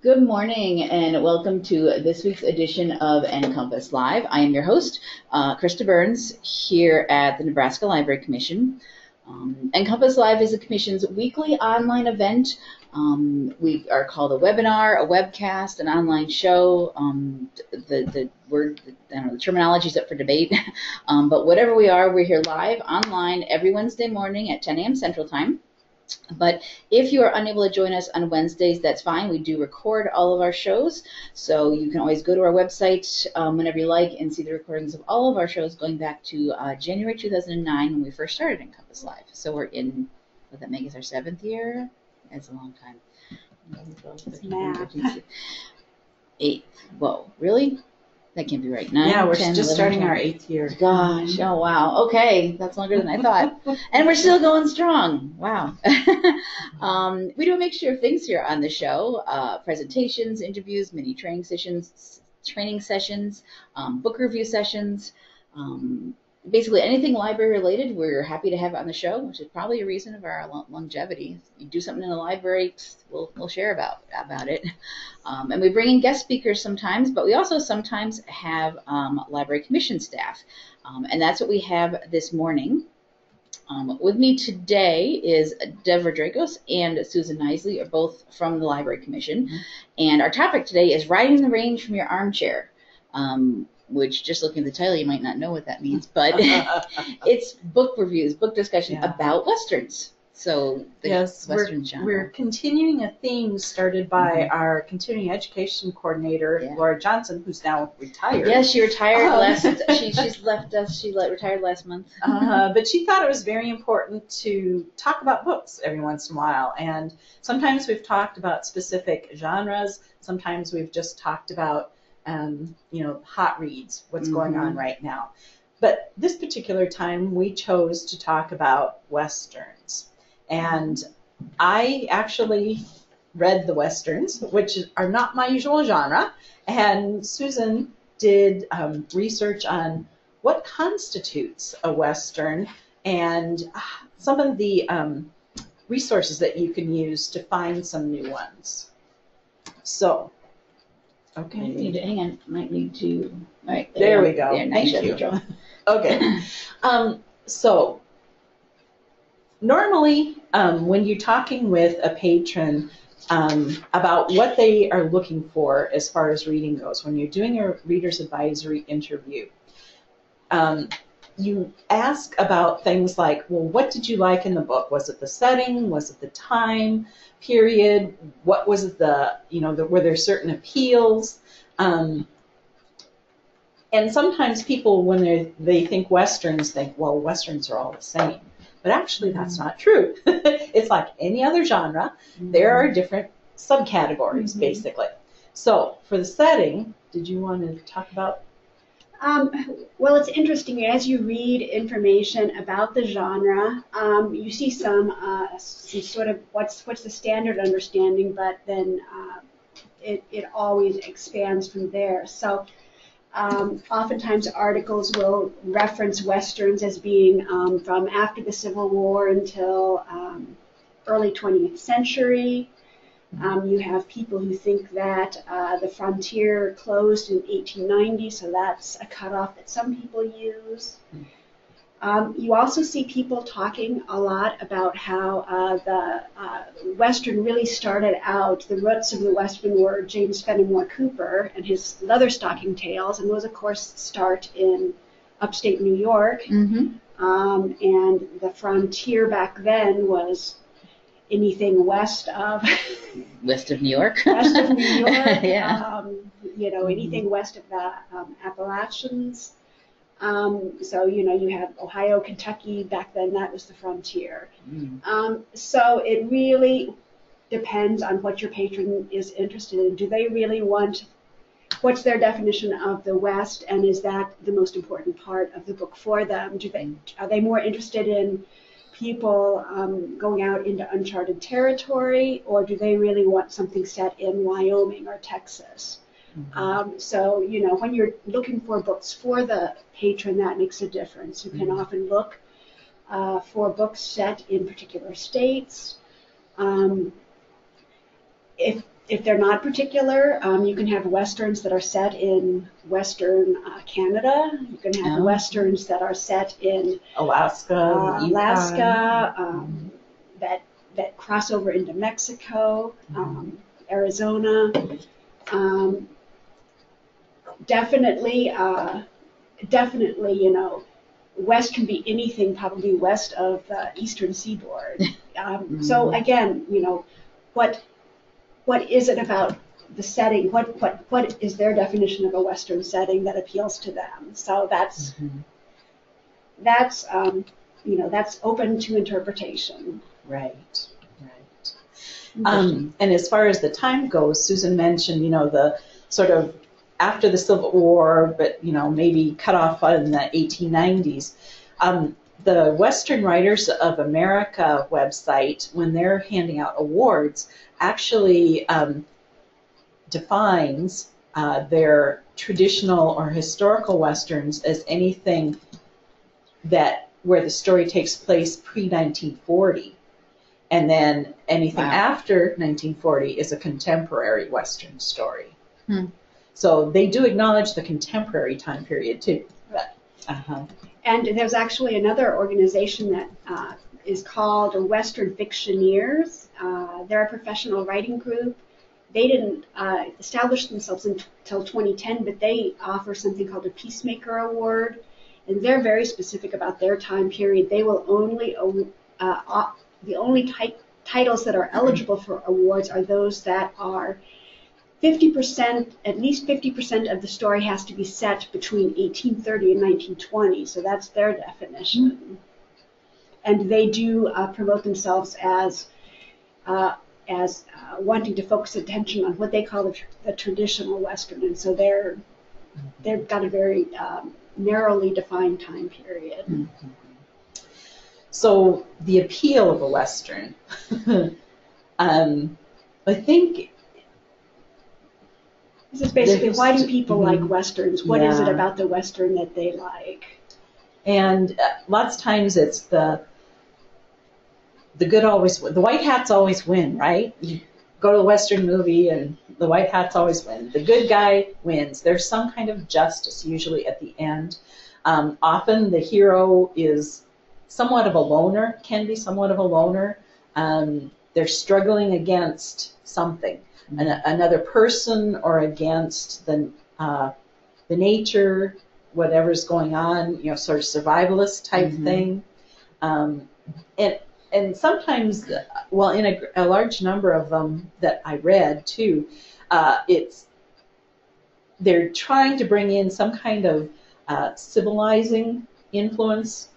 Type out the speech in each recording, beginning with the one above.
Good morning and welcome to this week's edition of NCompass Live. I am your host, uh, Krista Burns, here at the Nebraska Library Commission. Um, NCompass Live is the Commission's weekly online event. Um, we are called a webinar, a webcast, an online show. Um, the the word, I know, the terminology is up for debate. Um, but whatever we are, we're here live online every Wednesday morning at 10 a.m. Central Time. But if you are unable to join us on Wednesdays, that's fine. We do record all of our shows, so you can always go to our website um, whenever you like and see the recordings of all of our shows going back to uh, January 2009 when we first started NCompass Live. So we're in, what that make us our seventh year? It's a long time. Eight. Whoa, really? That can't be right. Nine, yeah, we're 10, just 11, starting 12. our eighth year. Gosh, oh wow. Okay, that's longer than I thought. and we're still going strong. Wow. um, we do a mixture of things here on the show: uh, presentations, interviews, mini training sessions, training sessions, um, book review sessions. Um, basically anything library related, we're happy to have on the show, which is probably a reason of our longevity. You do something in the library, we'll, we'll share about about it. Um, and we bring in guest speakers sometimes, but we also sometimes have um, library commission staff. Um, and that's what we have this morning. Um, with me today is Deborah Dracos and Susan Knisely, are both from the Library Commission. And our topic today is riding the range from your armchair. Um, which just looking at the title, you might not know what that means, but it's book reviews, book discussion Yeah. about westerns. So the yes, we're, genre. we're continuing a theme started by our continuing education coordinator, Yeah. Laura Johnson, who's now retired. Yes, she retired Um, last. She she's left us. She like retired last month. Uh, but she thought it was very important to talk about books every once in a while. And sometimes we've talked about specific genres. Sometimes we've just talked about, um, you know, hot reads, what's going Mhm. on right now. But this particular time, we chose to talk about westerns. And I actually read the westerns, which are not my usual genre. And Susan did um, research on what constitutes a western and some of the um, resources that you can use to find some new ones. So, Might need okay, to, hang on. Might need to. Right. There we go. There, nice Thank you. okay. Um, so, normally, um, when you're talking with a patron um, about what they are looking for as far as reading goes, when you're doing a reader's advisory interview, um, you ask about things like, well, what did you like in the book? Was it the setting? Was it the time period? What was it the, you know, the, were there certain appeals? Um, and sometimes people, when they they think westerns, think, well, westerns are all the same. But actually, that's not true. it's like any other genre. There are different subcategories, Mhm. basically. So, for the setting, did you want to talk about? Um, well, it's interesting as you read information about the genre. Um, you see some, uh, some sort of what's what's the standard understanding, but then uh, it it always expands from there. So. Um, oftentimes, articles will reference westerns as being um, from after the Civil War until um, early 20th century. Um, you have people who think that uh, the frontier closed in 1890, so that's a cutoff that some people use. Um, you also see people talking a lot about how uh, the uh, Western really started out, the roots of the Western were James Fenimore Cooper and his Leatherstocking Tales, and those, of course, start in upstate New York. Mm-hmm. Um, and the frontier back then was anything west of West of New York. west of New York. yeah. Um, you know, anything west of the um, Appalachians. Um, so you know, you have Ohio, Kentucky. Back then, that was the frontier. Mm. Um, so it really depends on what your patron is interested in. Do they really want? What's their definition of the West, and is that the most important part of the book for them? Do they are they more interested in people um, going out into uncharted territory, or do they really want something set in Wyoming or Texas? Um, so, you know, when you're looking for books for the patron, that makes a difference. You can Mhm. often look uh, for books set in particular states. Um, if if they're not particular, um, you can have westerns that are set in Western uh, Canada. You can have Oh. westerns that are set in Alaska, uh, Alaska, um, that that cross over into Mexico, um, Arizona. Um, definitely, uh, definitely, you know, west can be anything probably west of the eastern seaboard. Um, So again, you know, what what is it about the setting? What what what is their definition of a western setting that appeals to them? So that's Mhm. that's um, you know that's open to interpretation. Right, right. Um, and as far as the time goes, Susan mentioned, you know, the sort of after the Civil War, but you know, maybe cut off in the 1890s. Um, the Western Writers of America website, when they're handing out awards, actually um, defines uh, their traditional or historical westerns as anything that where the story takes place pre 1940 and then anything Wow. after 1940 is a contemporary Western story. Hmm. So they do acknowledge the contemporary time period too. Uh-huh. And there's actually another organization that uh, is called Western Fictioneers. Uh, they're a professional writing group. They didn't uh, establish themselves until 2010, but they offer something called a Peacemaker Award, and they're very specific about their time period. They will only uh, the only type, titles that are eligible for awards are those that are 50%, at least 50% of the story has to be set between 1830 and 1920. So that's their definition. And they do uh, promote themselves as uh, as uh, wanting to focus attention on what they call the, tr- the traditional Western. And so they're they've got a very um, narrowly defined time period. So the appeal of a Western, um, I think This is basically why do people like Mhm. Westerns? What is it about the Western that they like? And uh, lots of times it's the the good always the white hats always win, right? You go to a western movie and the white hats always win. The good guy wins. There's some kind of justice usually at the end. Um, often the hero is somewhat of a loner, can be somewhat of a loner. Um, they're struggling against something, an, another person, or against the uh, the nature, whatever's going on, you know, sort of survivalist type Mhm. thing. Um, and and sometimes, well, in a, a large number of them that I read too, uh, it's they're trying to bring in some kind of uh, civilizing influence,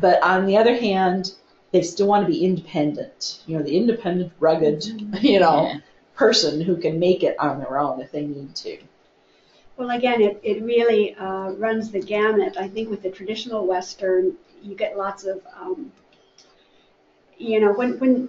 but on the other hand, they still want to be independent. You know, the independent, rugged, you know, Yeah. Person who can make it on their own if they need to. Well, again, it, it really uh, runs the gamut. I think with the traditional Western, you get lots of, um, you know, when, when,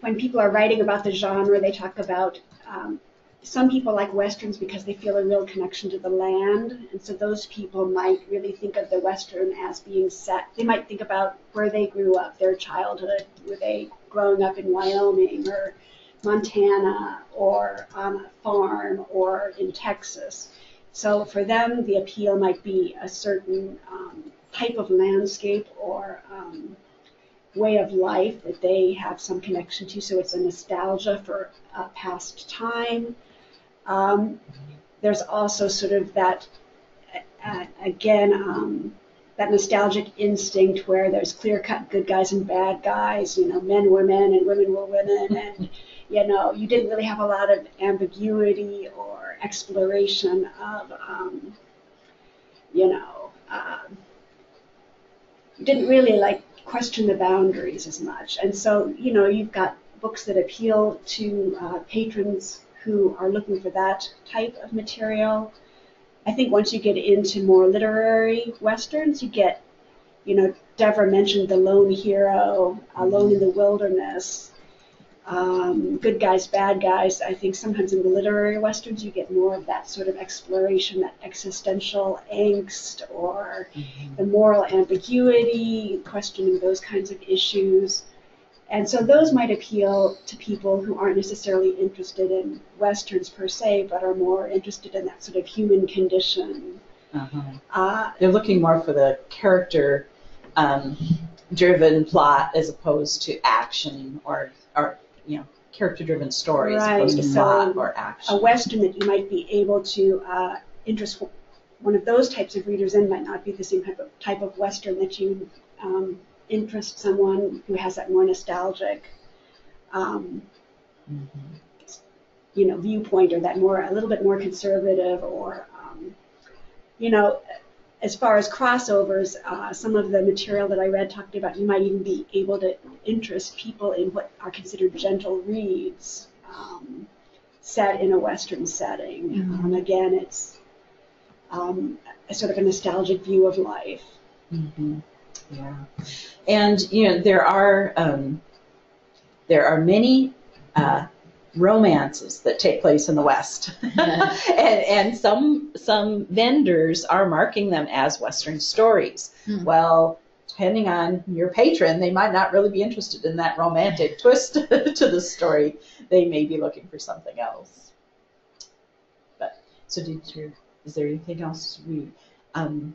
when people are writing about the genre, they talk about um, some people like Westerns because they feel a real connection to the land. And so those people might really think of the Western as being set. They might think about where they grew up, their childhood. Were they growing up in Wyoming or Montana or on a farm or in Texas? So for them, the appeal might be a certain um, type of landscape or um, way of life that they have some connection to. So it's a nostalgia for a past time. Um, there's also sort of that, uh, again, um, that nostalgic instinct where there's clear cut good guys and bad guys, you know, men were men and women were women, and, you know, you didn't really have a lot of ambiguity or exploration of, um, you know, um, you didn't really like question the boundaries as much. And so, you know, you've got books that appeal to uh, patrons who are looking for that type of material. I think once you get into more literary westerns, you get, you know, Deborah mentioned the lone hero, Alone in the Wilderness, um, good guys, bad guys. I think sometimes in the literary westerns you get more of that sort of exploration, that existential angst, or the moral ambiguity, questioning those kinds of issues. and so those might appeal to people who aren't necessarily interested in westerns per se, but are more interested in that sort of human condition. Uh-huh. Uh, They're looking more for the character um, driven plot as opposed to action or, or you know, character driven story as Right, opposed to so plot or action. a western that you might be able to uh, interest one of those types of readers in might not be the same type of type of western that you um, interest someone who has that more nostalgic, um, Mhm. you know, viewpoint or that more a little bit more conservative or, um, you know, as far as crossovers, uh, some of the material that I read talked about you might even be able to interest people in what are considered gentle reads. Um, set in a Western setting. Mhm. Um, again, it's um, a sort of a nostalgic view of life. Mhm. Yeah, and you know there are um, there are many uh, romances that take place in the West, and and some some vendors are marking them as Western stories. Hmm. Well, depending on your patron, they might not really be interested in that romantic twist to the story. They may be looking for something else. But so did you? Is there anything else we um,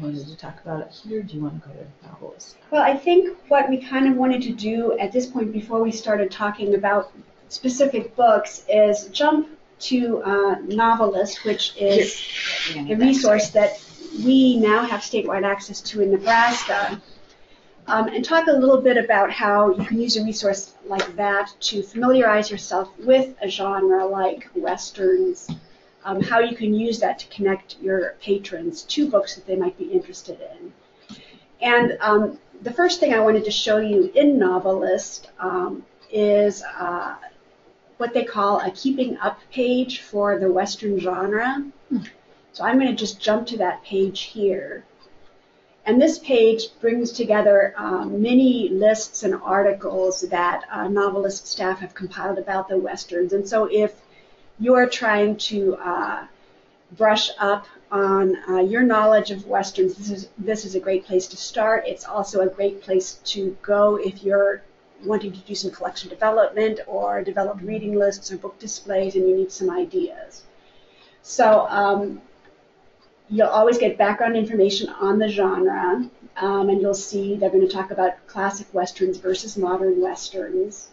wanted to talk about it here? Do you want to go to novels? Well, I think what we kind of wanted to do at this point before we started talking about specific books is jump to uh, Novelist, which is a resource that we now have statewide access to in Nebraska, um, and talk a little bit about how you can use a resource like that to familiarize yourself with a genre like westerns, um, how you can use that to connect your patrons to books that they might be interested in. And um, the first thing I wanted to show you in Novelist um, is uh, what they call a keeping up page for the Western genre. So I'm going to just jump to that page here. And this page brings together um, many lists and articles that uh, novelist staff have compiled about the Westerns. And so if you're trying to uh, brush up on uh, your knowledge of Westerns, this is, this is a great place to start. It's also a great place to go if you're wanting to do some collection development or develop reading lists or book displays and you need some ideas. So um, you'll always get background information on the genre, um, and you'll see they're going to talk about classic westerns versus modern westerns.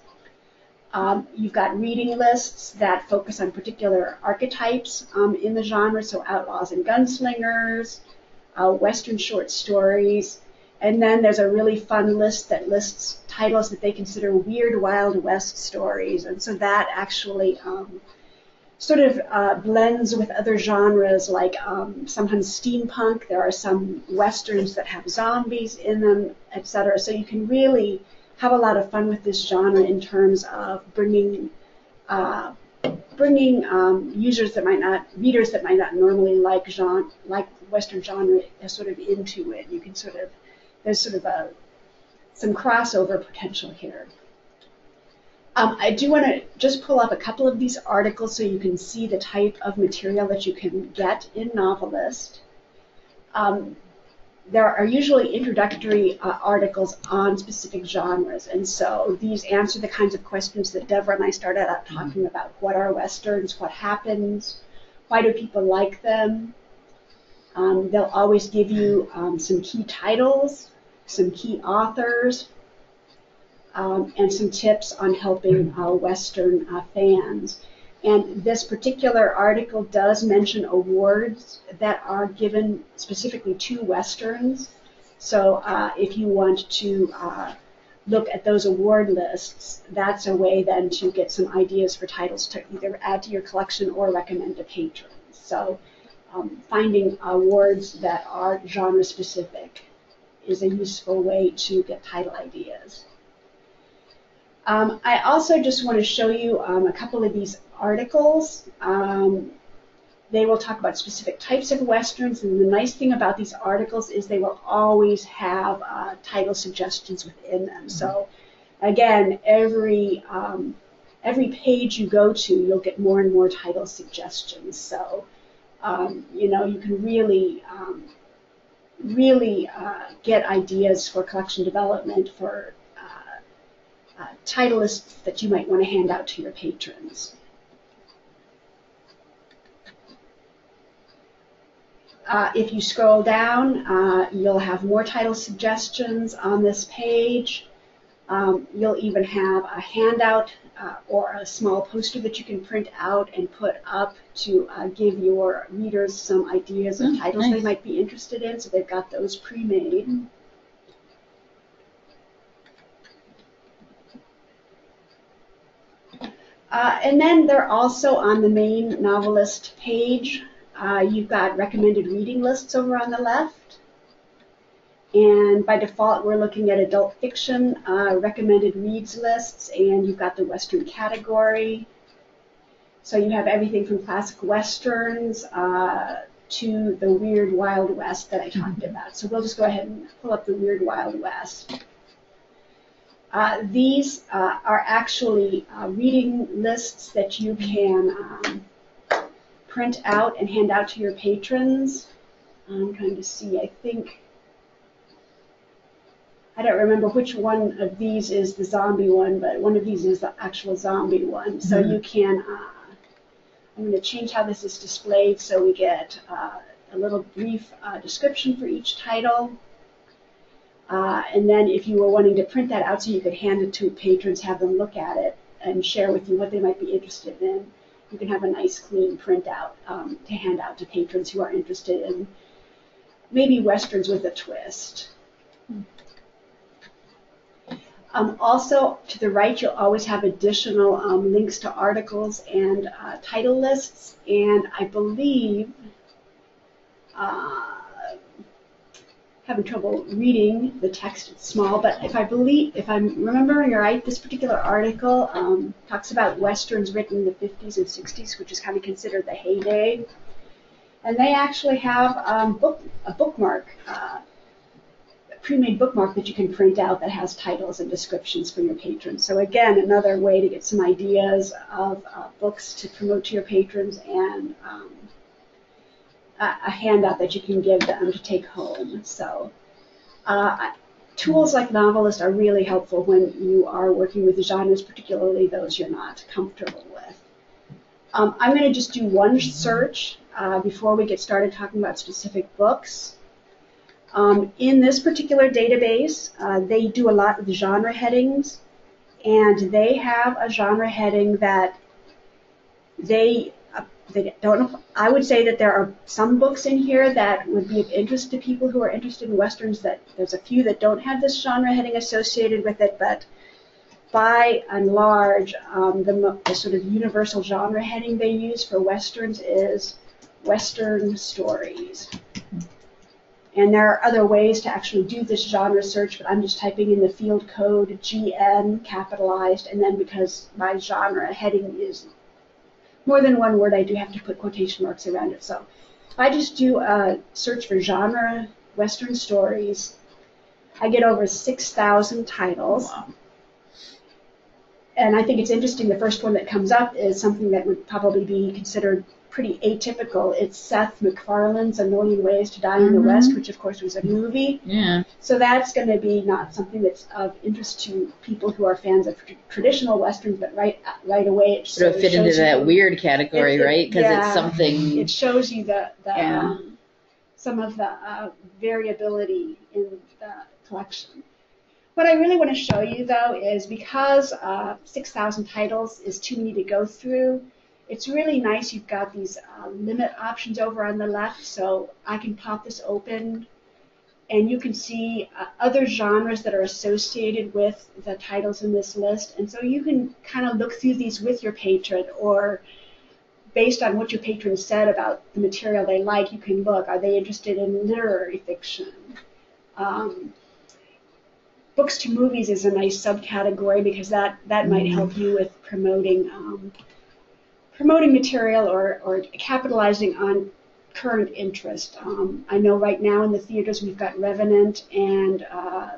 Um, you've got reading lists that focus on particular archetypes um, in the genre, so outlaws and gunslingers, uh, western short stories, and then there's a really fun list that lists titles that they consider weird Wild West stories, and so that actually um, sort of uh, blends with other genres like um, sometimes steampunk. There are some westerns that have zombies in them, etc. So you can really have a lot of fun with this genre in terms of bringing uh, bringing um, users that might not readers that might not normally like genre like Western genre sort of into it. You can sort of there's sort of a some crossover potential here. Um, I do want to just pull up a couple of these articles so you can see the type of material that you can get in Novelist. Um, there are usually introductory uh, articles on specific genres, and so these answer the kinds of questions that Deborah and I started out talking about. What are westerns? What happens? Why do people like them? Um, they'll always give you um, some key titles, some key authors, um, and some tips on helping uh, Western uh, fans. And this particular article does mention awards that are given specifically to Westerns. So uh, if you want to uh, look at those award lists, that's a way then to get some ideas for titles to either add to your collection or recommend to patrons. So um, finding awards that are genre specific is a useful way to get title ideas. Um, I also just want to show you um, a couple of these articles. Um, they will talk about specific types of westerns, and the nice thing about these articles is they will always have uh, title suggestions within them. So, again, every um, every page you go to, you'll get more and more title suggestions. So, um, you know, you can really really uh, get ideas for collection development for uh, uh, title lists that you might want to hand out to your patrons. Uh, if you scroll down, uh, you'll have more title suggestions on this page. Um, you'll even have a handout uh, or a small poster that you can print out and put up to uh, give your readers some ideas of Mm, titles nice. they might be interested in. So they've got those pre-made. Uh, and then they're also on the main novelist page. Uh, you've got recommended reading lists over on the left. And by default, we're looking at adult fiction, uh, recommended reads lists, and you've got the Western category. So you have everything from classic Westerns uh, to the Weird Wild West that I talked about. So we'll just go ahead and pull up the Weird Wild West. Uh, these uh, are actually uh, reading lists that you can um, print out and hand out to your patrons. I'm trying to see, I think, I don't remember which one of these is the zombie one, but one of these is the actual zombie one. So Mhm. you can, uh, I'm going to change how this is displayed so we get uh, a little brief uh, description for each title. Uh, and then if you were wanting to print that out so you could hand it to patrons, have them look at it and share with you what they might be interested in, you can have a nice clean printout um, to hand out to patrons who are interested in maybe westerns with a twist. Um, also, to the right, you'll always have additional um, links to articles and uh, title lists. And I believe, uh, having trouble reading the text, it's small, but if I believe, if I'm remembering right, this particular article um, talks about westerns written in the 50s and 60s, which is kind of considered the heyday. And they actually have um, book, a bookmark. Uh, pre-made bookmark that you can print out that has titles and descriptions for your patrons. So again, another way to get some ideas of uh, books to promote to your patrons and um, a, handout that you can give them to take home. So uh, tools like Novelist are really helpful when you are working with genres, particularly those you're not comfortable with. Um, I'm going to just do one search uh, before we get started talking about specific books. Um, in this particular database, uh, they do a lot with genre headings, and they have a genre heading that they they don't. I would say that there are some books in here that would be of interest to people who are interested in westerns. That there's a few that don't have this genre heading associated with it, but by and large, um, the, the sort of universal genre heading they use for westerns is Western stories. And there are other ways to actually do this genre search, but I'm just typing in the field code GN capitalized, and then because my genre heading is more than one word, I do have to put quotation marks around it. So I just do a search for genre Western stories, I get over 6,000 titles. Wow. And I think it's interesting, the first one that comes up is something that would probably be considered pretty atypical. It's Seth MacFarlane's A Million Ways to Die in the. West, which of course was a movie. Yeah. So that's going to be not something that's of interest to people who are fans of tr- traditional westerns, but right right away it Sort of fit into shows you- that weird category, It- it- right? Because yeah. it's something. It shows you the, the Yeah. um, some of the uh, variability in the collection. What I really want to show you though is because uh, 6,000 titles is too many to go through, it's really nice you've got these uh, limit options over on the left so I can pop this open and you can see uh, other genres that are associated with the titles in this list and so you can kind of look through these with your patron or based on what your patron said about the material they like, you can look. Are they interested in literary fiction? Um, books to movies is a nice subcategory because that, that might Mhm. help you with promoting um, promoting material or, or capitalizing on current interest. Um, I know right now in the theaters we've got Revenant and uh,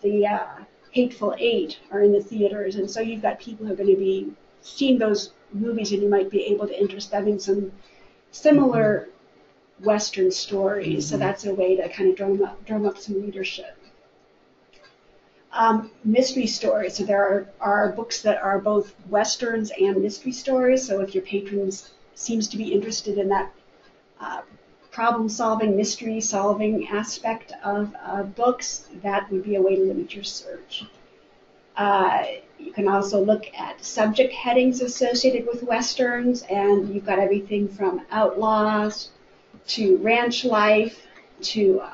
the uh, Hateful Eight are in the theaters, and so you've got people who are going to be seeing those movies, and you might be able to interest them in some similar Western stories. So Mhm. that's a way to kind of drum up drum up some readership. Um, mystery stories. So there are, are books that are both westerns and mystery stories. So if your patrons seems to be interested in that uh, problem-solving, mystery-solving aspect of uh, books, that would be a way to limit your search. Uh, you can also look at subject headings associated with westerns, and you've got everything from outlaws to ranch life to uh,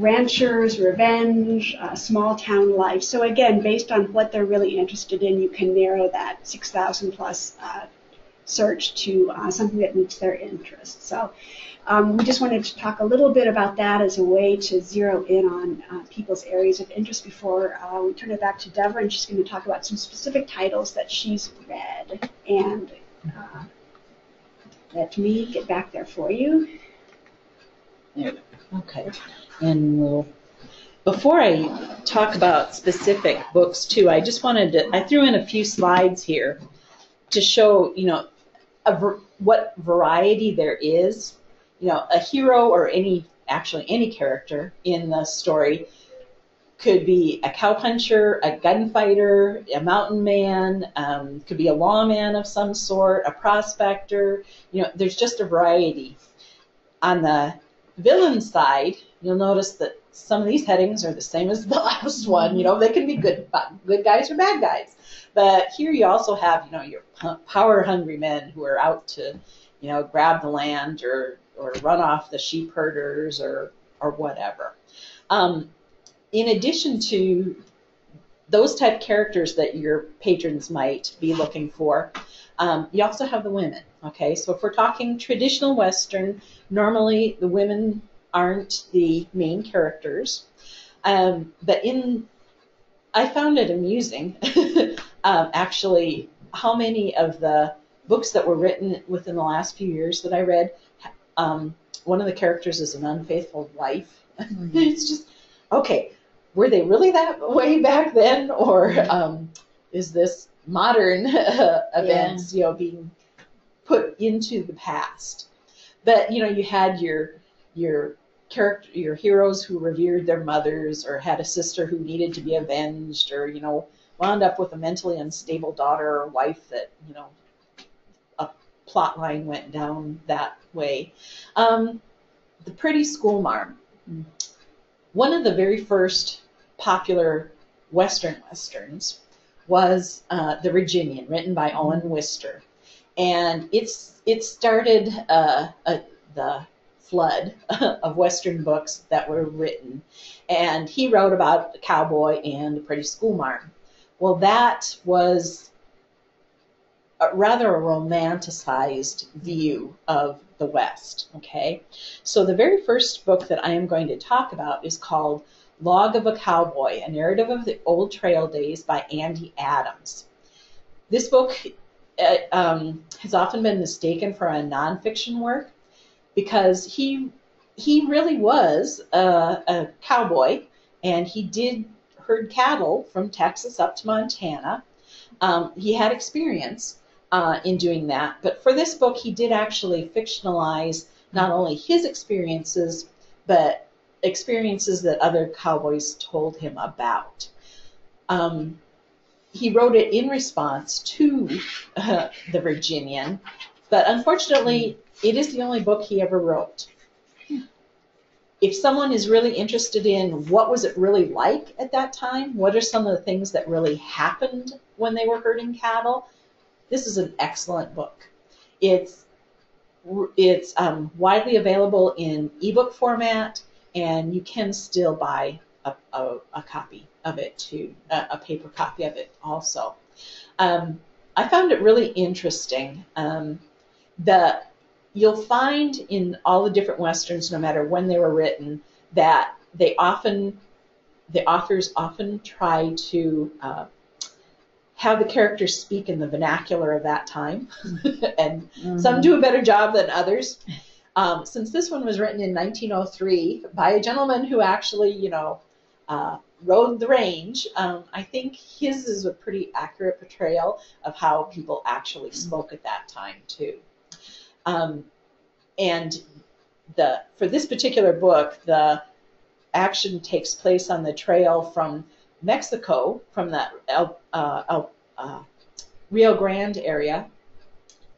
ranchers, revenge, uh, small town life. So again, based on what they're really interested in, you can narrow that 6,000 plus uh, search to uh, something that meets their interest. So um, we just wanted to talk a little bit about that as a way to zero in on uh, people's areas of interest before uh, we turn it back to Deborah, and she's going to talk about some specific titles that she's read. And uh, let me get back there for you. Okay. And we'll, before I talk about specific books too, I just wanted to, I threw in a few slides here to show, you know, a, what variety there is. You know, a hero or any, actually any character in the story could be a cowpuncher, a gunfighter, a mountain man, um, could be a lawman of some sort, a prospector. You know, there's just a variety. On the villain side, you'll notice that some of these headings are the same as the last one. You know, they can be good, good guys or bad guys. But here you also have, you know, your power hungry men who are out to, you know, grab the land or, or run off the sheep herders or, or whatever. Um, in addition to those type characters that your patrons might be looking for, um, you also have the women. Okay, so if we're talking traditional Western, normally the women aren't the main characters. Um, but in, I found it amusing, um, actually, how many of the books that were written within the last few years that I read, um, one of the characters is an unfaithful wife. Mm-hmm. it's just, okay, were they really that way back then, or um, is this modern uh, events, yeah. you know, being put into the past? But you know, you had your your character, your heroes who revered their mothers, or had a sister who needed to be avenged, or you know, wound up with a mentally unstable daughter or wife that you know a plot line went down that way. Um, the Pretty Schoolmarm. One of the very first popular Western westerns was uh, The Virginian, written by Owen Wister, and it's it started uh, a, the flood of Western books that were written. And he wrote about a cowboy and a pretty schoolmarm. Well, that was a, rather a romanticized view of the West. Okay, so the very first book that I am going to talk about is called Log of a Cowboy, a narrative of the old trail days by Andy Adams. This book uh, um, has often been mistaken for a nonfiction work, because he he really was a, a cowboy, and he did herd cattle from Texas up to Montana. Um, he had experience uh, in doing that, but for this book, he did actually fictionalize not only his experiences, but experiences that other cowboys told him about. Um, he wrote it in response to uh, the Virginian, but unfortunately, it is the only book he ever wrote. If someone is really interested in what was it really like at that time, what are some of the things that really happened when they were herding cattle, this is an excellent book. It's it's um, widely available in ebook format, and you can still buy a, a, a copy of it too, a, a, paper copy of it also. Um, I found it really interesting. Um, the you'll find in all the different westerns, no matter when they were written, that they often the authors often try to uh, have the characters speak in the vernacular of that time, and mm-hmm. some do a better job than others. Um, since this one was written in 1903 by a gentleman who actually, you know, uh, rode the range, um, I think his is a pretty accurate portrayal of how people actually spoke at that time too. Um, and the for this particular book, the action takes place on the trail from Mexico, from the El, uh, El, uh, Rio Grande area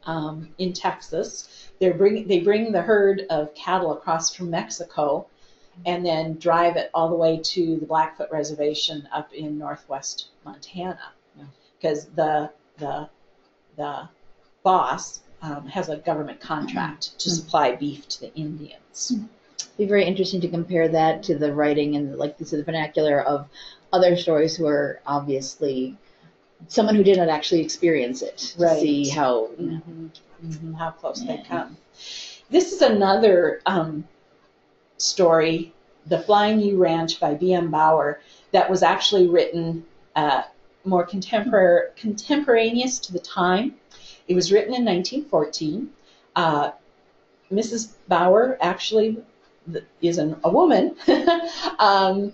um, in Texas. They bring they bring the herd of cattle across from Mexico, and then drive it all the way to the Blackfoot Reservation up in northwest Montana, because the the the boss um, has a government contract to mm-hmm. supply beef to the Indians. It'd be very interesting to compare that to the writing and like this is the vernacular of other stories who are obviously someone who did not actually experience it to Right. see how you mm-hmm. Mhm, mhm, how close they come. This is another um, story, The Flying U Ranch by B.M. Bower, that was actually written uh, more contempor- contemporaneous to the time. It was written in 1914. Uh, Mrs. Bower actually is an, a woman. um,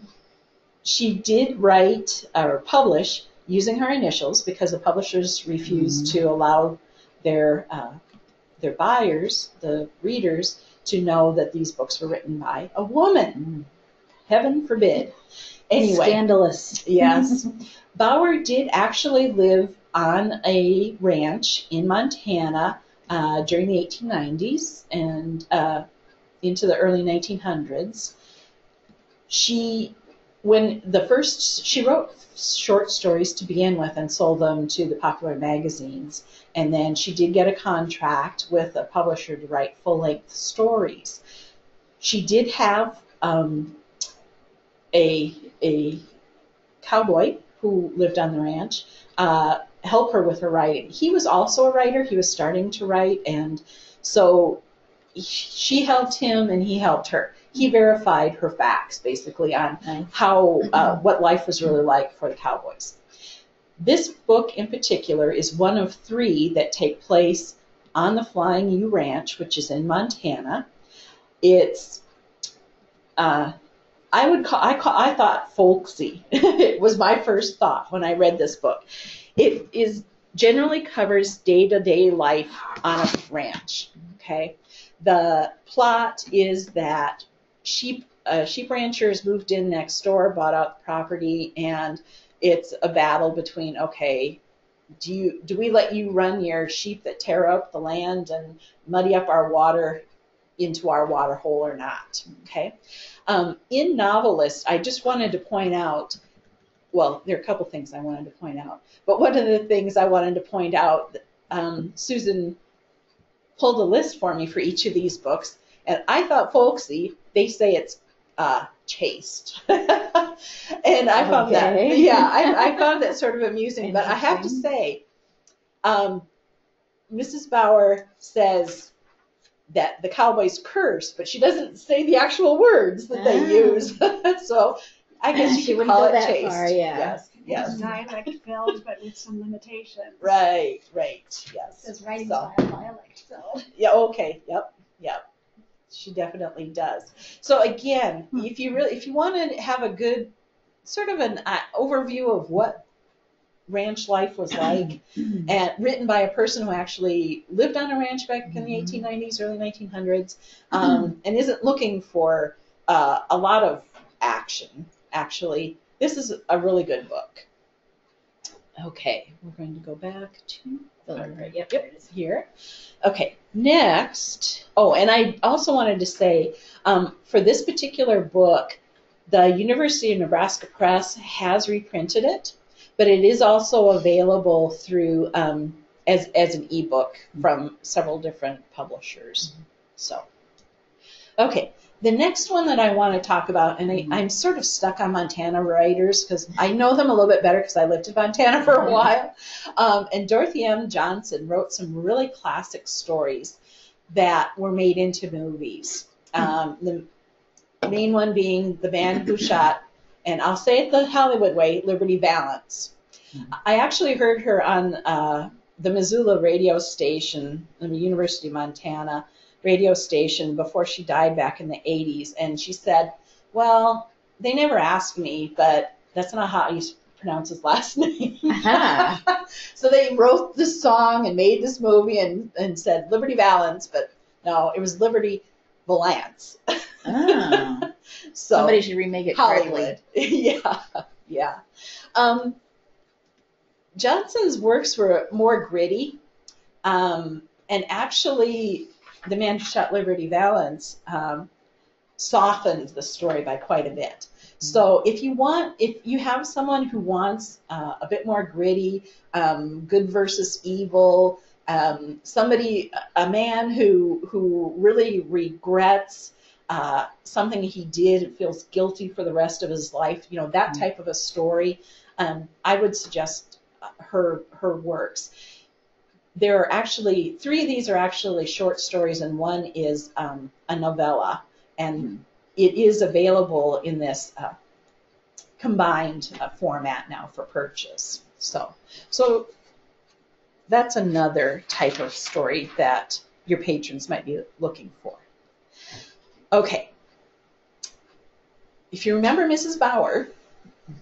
she did write or publish using her initials because the publishers refused to allow their uh, their buyers, the readers, to know that these books were written by a woman. Heaven forbid. Anyway, scandalous. yes, Bower did actually live on a ranch in Montana uh, during the 1890s and uh, into the early 1900s. She, when the first, she wrote short stories to begin with and sold them to the popular magazines. And then she did get a contract with a publisher to write full length stories. She did have um, a, a cowboy who lived on the ranch uh, help her with her writing. He was also a writer. He was starting to write, and so she helped him and he helped her. He verified her facts basically on Nice. how uh, what life was really like for the cowboys. This book in particular is one of three that take place on the Flying U Ranch, which is in Montana. It's uh, I would call I call I thought folksy. it was my first thought when I read this book. It is generally covers day to day life on a ranch. Okay, the plot is that sheep uh, sheep ranchers moved in next door, bought out the property, and it's a battle between okay, do you do we let you run your sheep that tear up the land and muddy up our water into our water hole or not? Okay. Um, in Novelist, I just wanted to point out, well, there are a couple things I wanted to point out, but one of the things I wanted to point out, um, Susan pulled a list for me for each of these books, and I thought folksy, they say it's uh, chaste. and I found that, yeah, I, I found that sort of amusing, but I have to say, um, Mrs. Bower says that the cowboys curse, but she doesn't say the actual words that they Ah. use. so I guess you She could wouldn't call go it that chaste. far, yeah. Yes, yes. Dialect filled, but with some limitations. Right, right, yes. Says writing So- style dialect, so. Yeah, okay, yep, yep. She definitely does. So again, Hmm. if you really, if you want to have a good sort of an uh, overview of what ranch life was like, and written by a person who actually lived on a ranch back in the Mhm. 1890s, early 1900s, um, and isn't looking for uh, a lot of action. Actually, this is a really good book. Okay, we're going to go back to Right, Yep, yep, it's here. Okay, next. Oh, and I also wanted to say um, for this particular book, the University of Nebraska Press has reprinted it, but it is also available through um, as as an ebook from several different publishers. So, okay. The next one that I want to talk about, and I, I'm sort of stuck on Montana writers because I know them a little bit better because I lived in Montana for a while. Um, and Dorothy M. Johnson wrote some really classic stories that were made into movies. Um, the main one being The Man Who Shot, and I'll say it the Hollywood way, Liberty Valance. I actually heard her on uh, the Missoula radio station, the University of Montana radio station, before she died back in the 80s, and she said, Well, they never asked me, but that's not how you pronounce his last name. Aha. so they wrote this song and made this movie and, and said Liberty Valance, but no, it was Liberty Valance. Ah. So Somebody should remake it. Hollywood. yeah, yeah. Um, Johnson's works were more gritty, um, and actually, The Man Who Shot Liberty Valance um, softened the story by quite a bit. So if you want, if you have someone who wants uh, a bit more gritty, um, good versus evil, um, somebody, a man who who really regrets uh, something he did and feels guilty for the rest of his life, you know, that Mhm. type of a story, um, I would suggest her her works. There are actually three of these are actually short stories, and one is um, a novella, and it is available in this uh, combined uh, format now for purchase. So, so that's another type of story that your patrons might be looking for. Okay. If you remember Mrs. Bower,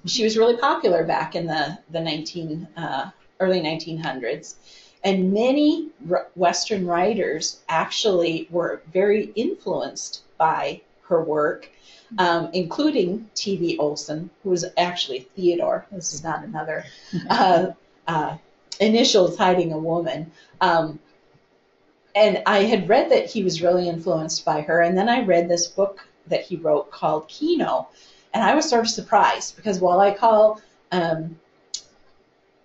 she was really popular back in the, the 19, uh, early 1900s. And many r- Western writers actually were very influenced by her work, um, including T.V. Olsen, who was actually Theodore. This is not another uh, uh, initials hiding a woman. Um, and I had read that he was really influenced by her, and then I read this book that he wrote called Kino, and I was sort of surprised because while I call um,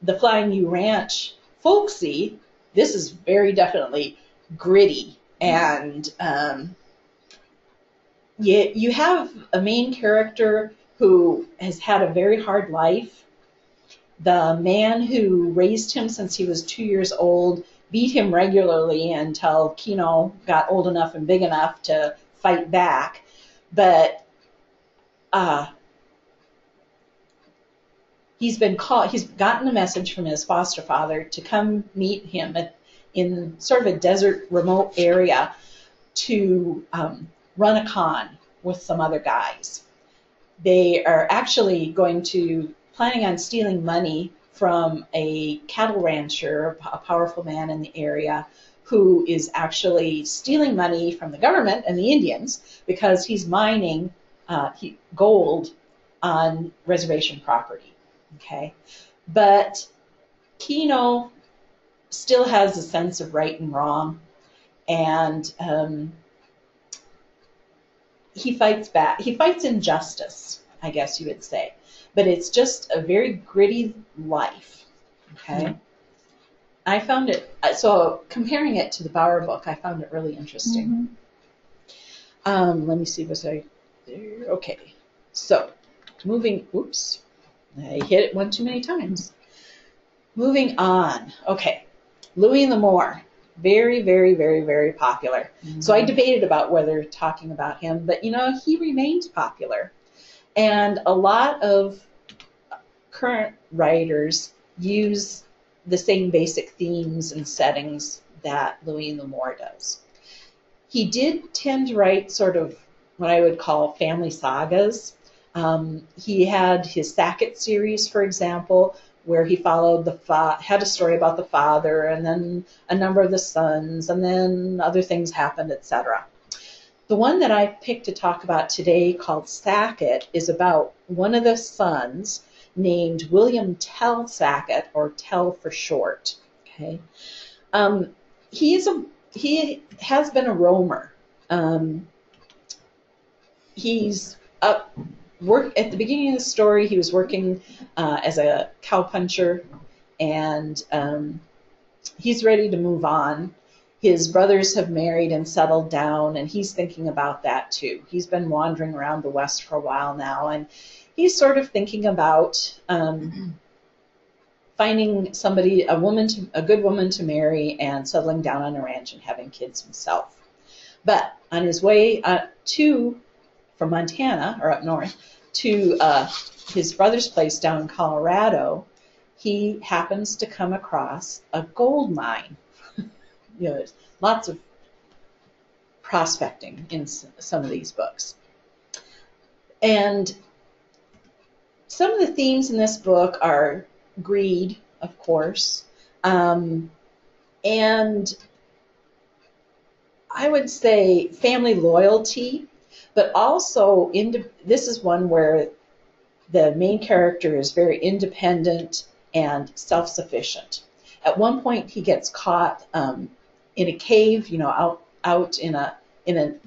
the Flying U Ranch folksy, this is very definitely gritty and um, you, you have a main character who has had a very hard life. The man who raised him since he was two years old beat him regularly until Kino got old enough and big enough to fight back. But uh, he's been called, he's gotten a message from his foster father to come meet him at, in sort of a desert remote area to um, run a con with some other guys. They are actually going to planning on stealing money from a cattle rancher, a powerful man in the area, who is actually stealing money from the government and the Indians because he's mining uh, he, gold on reservation property. Okay, but Kino still has a sense of right and wrong, and um, he fights back. He fights injustice, I guess you would say. But it's just a very gritty life. Okay. Mhm. I found it so comparing it to the Bower book, I found it really interesting. Um, let me see, was I there? Okay. So moving. Oops, I hit it one too many times. Moving on. Okay, Louis L'Amour, very, very, very, very popular. So I mm-hmm. debated about whether talking about him, but you know, he remains popular. And a lot of current writers use the same basic themes and settings that Louis L'Amour does. He did tend to write sort of what I would call family sagas. Um, he had his Sackett series, for example, where he followed the fa- had a story about the father and then a number of the sons and then other things happened, etc. The one that I picked to talk about today called Sackett is about one of the sons named William Tell Sackett or Tell for short. Okay. Um, he is a he has been a roamer. Um, he's up work at the beginning of the story. He was working uh, as a cowpuncher, and um, he's ready to move on. His brothers have married and settled down, and he's thinking about that too. He's been wandering around the West for a while now, and he's sort of thinking about um, finding somebody, a woman, to, a good woman to marry, and settling down on a ranch and having kids himself. But on his way uh, to from Montana or up north to uh, his brother's place down in Colorado, he happens to come across a gold mine. you know, there's lots of prospecting in some of these books. And some of the themes in this book are greed, of course, um, and I would say family loyalty, but also in, this is one where the main character is very independent and self-sufficient. At one point, he gets caught um, in a cave, you know, out out in a in an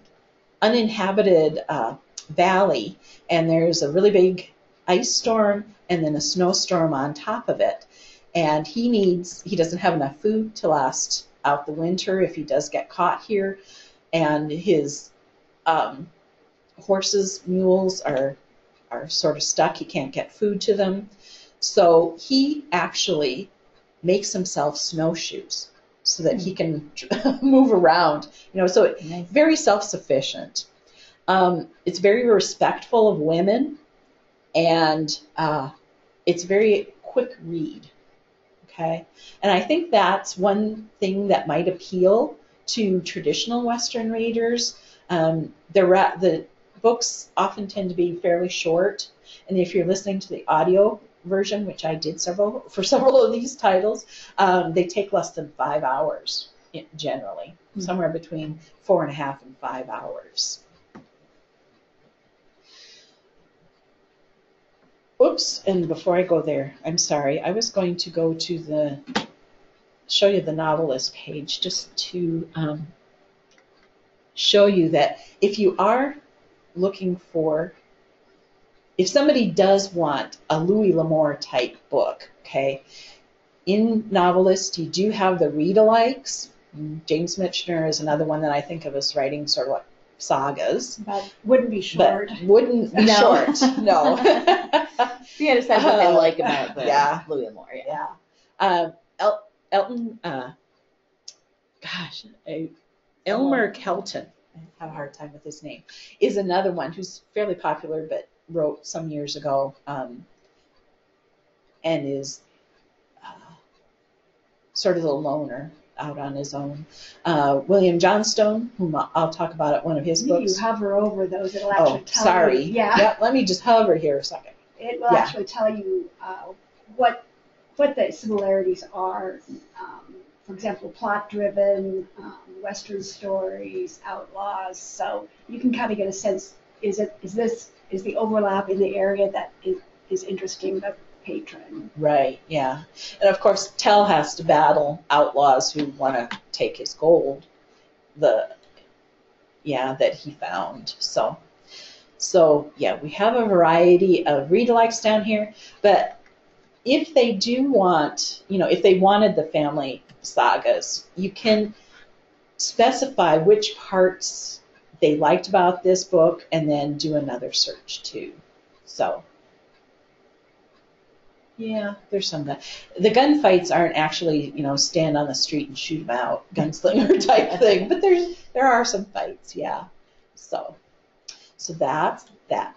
uninhabited uh, valley, and there's a really big ice storm and then a snowstorm on top of it. And he needs he doesn't have enough food to last out the winter if he does get caught here, and his um, horses, mules are are sort of stuck. He can't get food to them. So he actually makes himself snowshoes so that he can move around. You know, so Nice. very self-sufficient. Um, it's very respectful of women, and uh, it's very quick read. Okay, and I think that's one thing that might appeal to traditional Western readers. Um, the the books often tend to be fairly short, and if you're listening to the audio version, which I did several for several of these titles, um, they take less than five hours generally, Hmm. somewhere between four and a half and five hours. Oops, and before I go there, I'm sorry. I was going to go to the show you the novelist page just to um, show you that if you are looking for, if somebody does want a Louis L'Amour type book, okay, in novelist you do have the read-alikes. James Michener is another one that I think of as writing sort of like sagas, But wouldn't be short. but wouldn't be No. short. No. You gotta decide what they Uh, like about the yeah. Louis L'Amour. Yeah. Yeah. Um, El- Elton, uh, gosh, I, Elmer Kelton, I have a hard time with his name, is another one who's fairly popular but wrote some years ago um, and is uh, sort of a loner out on his own. Uh, William Johnstone, whom I'll I'll talk about at one of his You books. hover over those, it'll actually Oh, tell sorry. you. Yeah. Yep, let me just hover here a second. It will Yeah. actually tell you uh, what what the similarities are. Um, for example, plot-driven, um, Western stories, outlaws. So you can kind of get a sense: is it is this is the overlap in the area that is, is interesting the patron? Right, yeah. And of course, Tell has to battle outlaws who want to take his gold, the, yeah, that he found. So, so yeah, we have a variety of read-alikes down here, but if they do want, you know, if they wanted the family sagas, you can specify which parts they liked about this book and then do another search too. So, yeah, there's some gun. The gunfights aren't actually, you know, stand on the street and shoot them out, gunslinger type thing. But there's there are some fights, yeah. So, so that's that.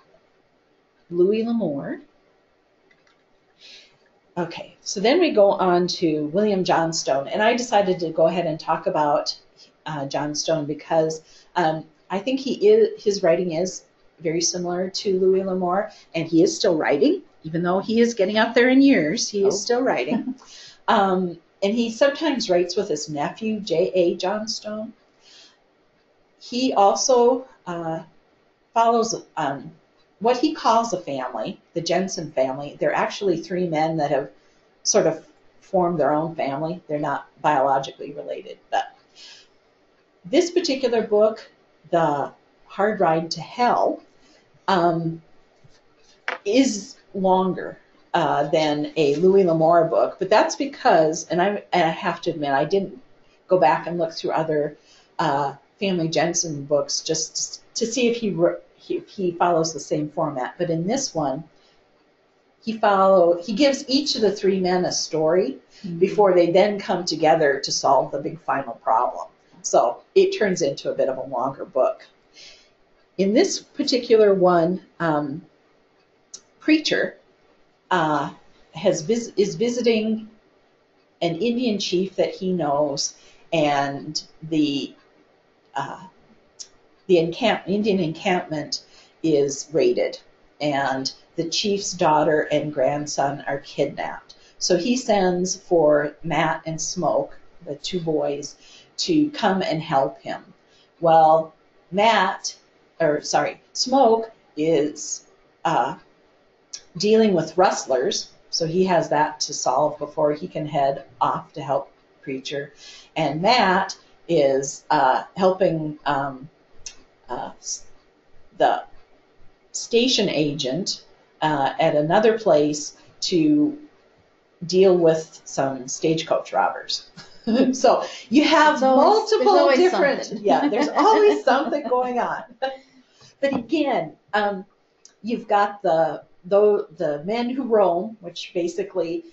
Louis L'Amour. Okay, so then we go on to William Johnstone, and I decided to go ahead and talk about uh, Johnstone because um, I think he is his writing is very similar to Louis L'Amour, and he is still writing, even though he is getting up there in years. He is Oh. still writing, um, and he sometimes writes with his nephew J. A. Johnstone. He also uh, follows um, what he calls a family, the Jensen family. They're actually three men that have sort of formed their own family. They're not biologically related, but this particular book, The Hard Ride to Hell, um, is longer uh, than a Louis L'Amour book, but that's because, and I, and I have to admit, I didn't go back and look through other uh, Family Jensen books just to see if he, he he follows the same format. But in this one, he follow he gives each of the three men a story before they then come together to solve the big final problem. So it turns into a bit of a longer book. In this particular one, um, preacher uh, has vis- is visiting an Indian chief that he knows, and the uh, the encamp- Indian encampment is raided, and the chief's daughter and grandson are kidnapped. So he sends for Matt and Smoke, the two boys, to come and help him. Well, Matt or sorry, Smoke is uh, dealing with rustlers, so he has that to solve before he can head off to help Preacher. And Matt is uh, helping um, uh, the station agent uh, at another place to deal with some stagecoach robbers. so you have always- multiple different, something. yeah, there's always something going on. But again, um, you've got the, the the men who roam, which basically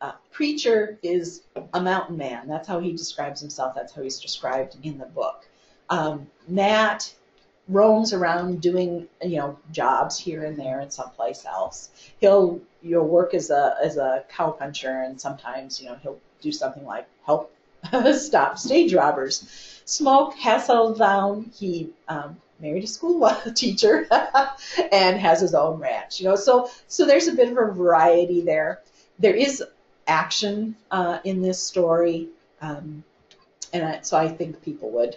uh, preacher is a mountain man. That's how he describes himself. That's how he's described in the book. Um, Matt roams around doing you know jobs here and there and someplace else. He'll you know work as a as a cowpuncher and sometimes you know he'll do something like help stop stage robbers. Smoke has settled down. He um, married a school teacher and has his own ranch. You know, so so there's a bit of a variety there. There is action uh, in this story, um, and I, so I think people would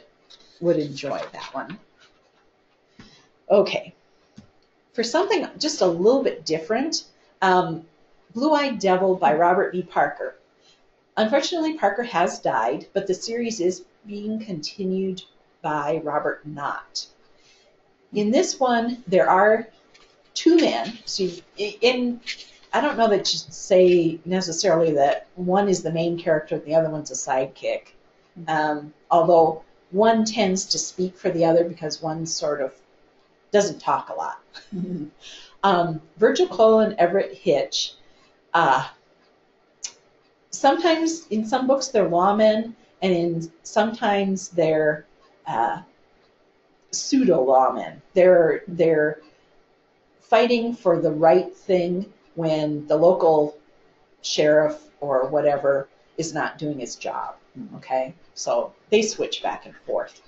would enjoy that one. Okay, for something just a little bit different, um, Blue Eyed Devil by Robert B. Parker. Unfortunately, Parker has died, but the series is being continued by Robert Knott. In this one, there are two men. So in I don't know that you say necessarily that one is the main character and the other one's a sidekick. Um, although one tends to speak for the other because one sort of doesn't talk a lot. Um, Virgil Cole and Everett Hitch. Uh, sometimes in some books they're lawmen, and in sometimes they're uh, pseudo lawmen. They're they're fighting for the right thing when the local sheriff or whatever is not doing his job. Okay, so they switch back and forth.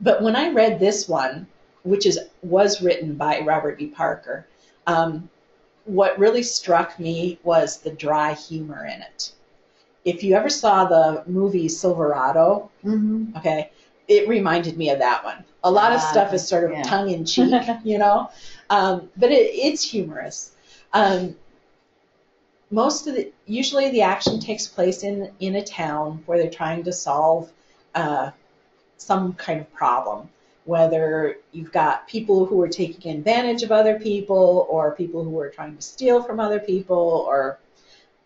But when I read this one, which is was written by Robert B. Parker, um, what really struck me was the dry humor in it. If you ever saw the movie Silverado, Mm-hmm. okay, it reminded me of that one. A lot of Ah, stuff is sort of yeah. tongue in cheek, you know, um, but it, it's humorous. Um, most of the usually the action takes place in in a town where they're trying to solve uh, some kind of problem. Whether you've got people who are taking advantage of other people, or people who are trying to steal from other people, or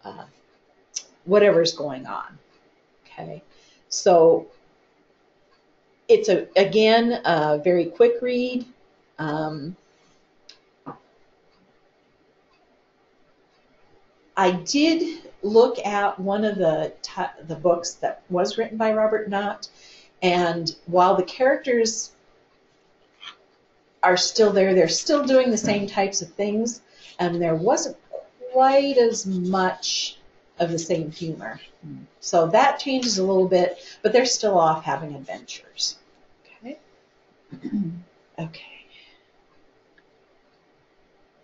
uh, whatever's going on. Okay, so it's a again a very quick read. Um, I did look at one of the t- the books that was written by Robert Knott, and while the characters are still there, they're still doing the same types of things, and there wasn't quite as much of the same humor. So that changes a little bit, but they're still off having adventures. Okay. Okay.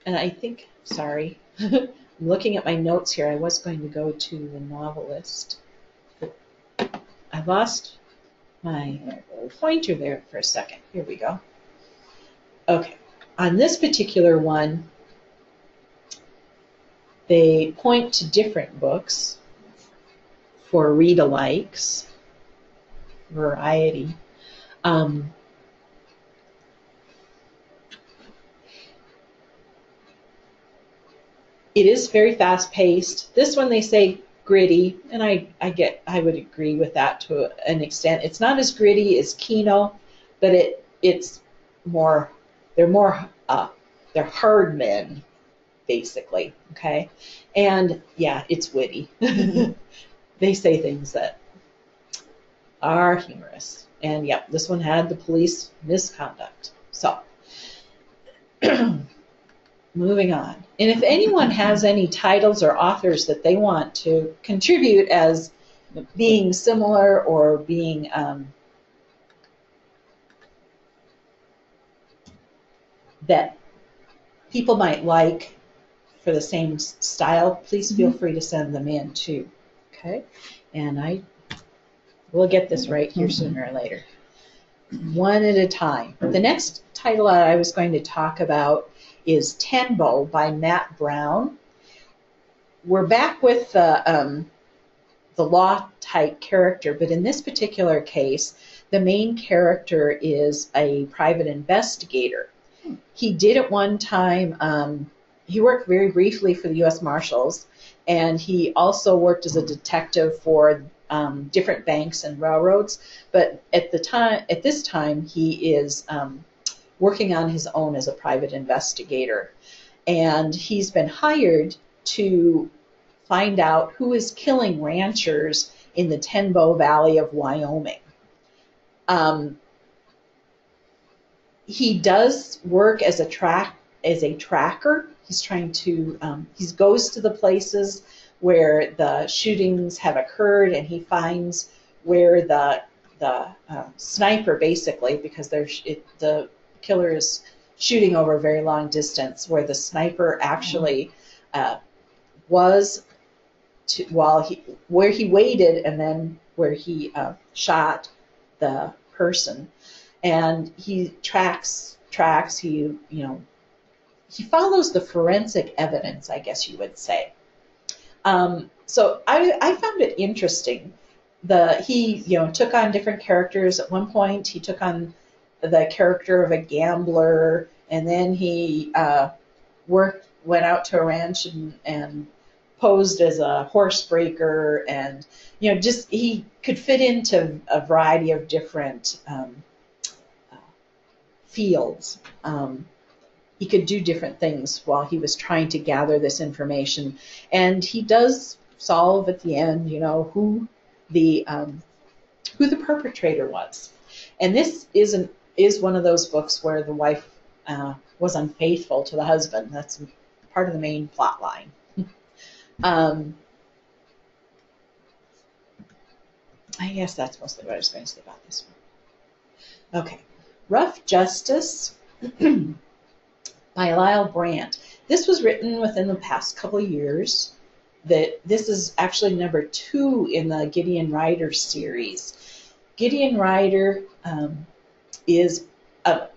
And I think, sorry, Looking at my notes here. I was going to go to the novelist. I lost my pointer there for a second. Here we go. Okay. On this particular one, they point to different books for read alikes, variety. Um, it is very fast paced. This one they say gritty, and I, I get I would agree with that to an extent. It's not as gritty as Kino, but it it's more they're more uh, they're hard men basically. Okay, and yeah, it's witty. they say things that are humorous, and yep, this one had the police misconduct. So. Moving on. And if anyone has any titles or authors that they want to contribute as being similar or being um, that people might like for the same style, please feel free to send them in too. Okay? And I will get this right here Mhm. sooner or later. one at a time. The next title I was going to talk about is Tenbow by Matt Braun. We're back with the, um, the law type character, but in this particular case, the main character is a private investigator. He did at one time, um, he worked very briefly for the U.S. Marshals, and he also worked as a detective for um, different banks and railroads. But at the time, at this time, he is um, working on his own as a private investigator, and he's been hired to find out who is killing ranchers in the Tenbow Valley of Wyoming. Um, he does work as a track as a tracker. He's trying to um, he goes to the places where the shootings have occurred, and he finds where the the uh, sniper basically because there's it, the killer is shooting over a very long distance where the sniper actually uh, was to, while he where he waited and then where he uh, shot the person. And he tracks tracks he you know he follows the forensic evidence i guess you would say. Um, so I, I found it interesting. The he you know took on different characters. At one point he took on the character of a gambler. And then he uh, worked went out to a ranch and, and posed as a horse breaker. And you know just he could fit into a variety of different um, fields. Um, he could do different things while he was trying to gather this information. And he does solve at the end you know who the um, who the perpetrator was. And this isn't is one of those books where the wife uh, was unfaithful to the husband that's part of the main plot line um, I guess that's mostly what I was going to say about this one. Okay. Rough Justice by Lyle Brandt. This was written within the past couple of years. That this is actually number two in the Gideon Ryder series. Gideon Ryder um, is a,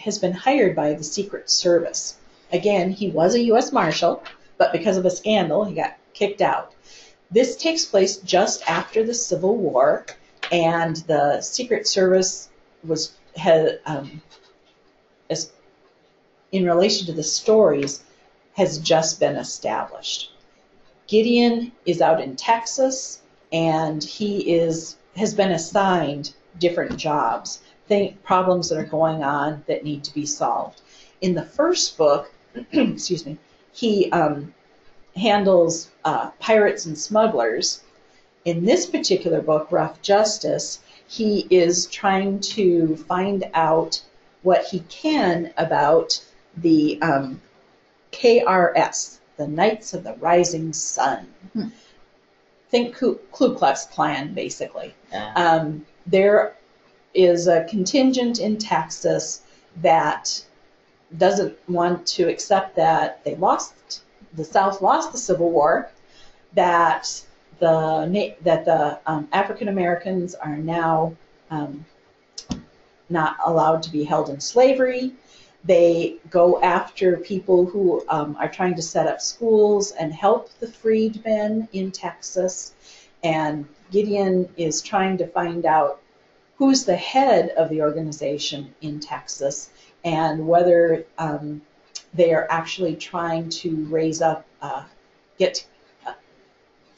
has been hired by the Secret Service. Again, he was a U.S. Marshal, but because of a scandal, he got kicked out. This takes place just after the Civil War, and the Secret Service was had um, as, in relation to the stories has just been established. Gideon is out in Texas, and he is has been assigned different jobs, think, problems that are going on that need to be solved. In the first book, excuse me, he um, handles uh, pirates and smugglers. In this particular book, Rough Justice, he is trying to find out what he can about the um, KRS, the Knights of the Rising Sun. Hmm. Think Ku, Ku Klux Klan, basically. Yeah. Um, there is a contingent in Texas that doesn't want to accept that they lost the South lost the Civil War, that the that the um, African Americans are now um, not allowed to be held in slavery. They go after people who um, are trying to set up schools and help the freedmen in Texas. And Gideon is trying to find out who's the head of the organization in Texas and whether um, they are actually trying to raise up, uh, get, uh,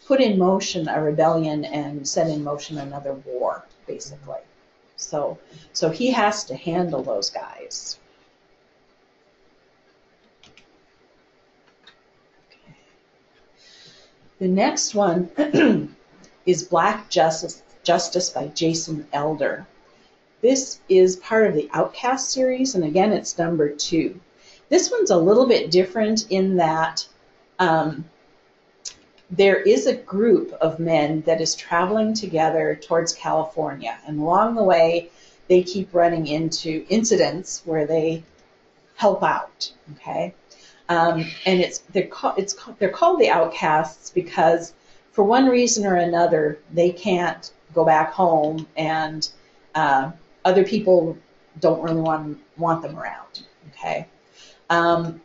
put in motion a rebellion and set in motion another war, basically. So, so he has to handle those guys. Okay. The next one is Black Justice, Justice by Jason Elder. This is part of the Outcast series, and again, it's number two. This one's a little bit different in that um, there is a group of men that is traveling together towards California, and along the way, they keep running into incidents where they help out. Okay, um, and it's they're called it's they're called the outcasts because for one reason or another they can't go back home and uh, other people don't really want want them around. Okay, um,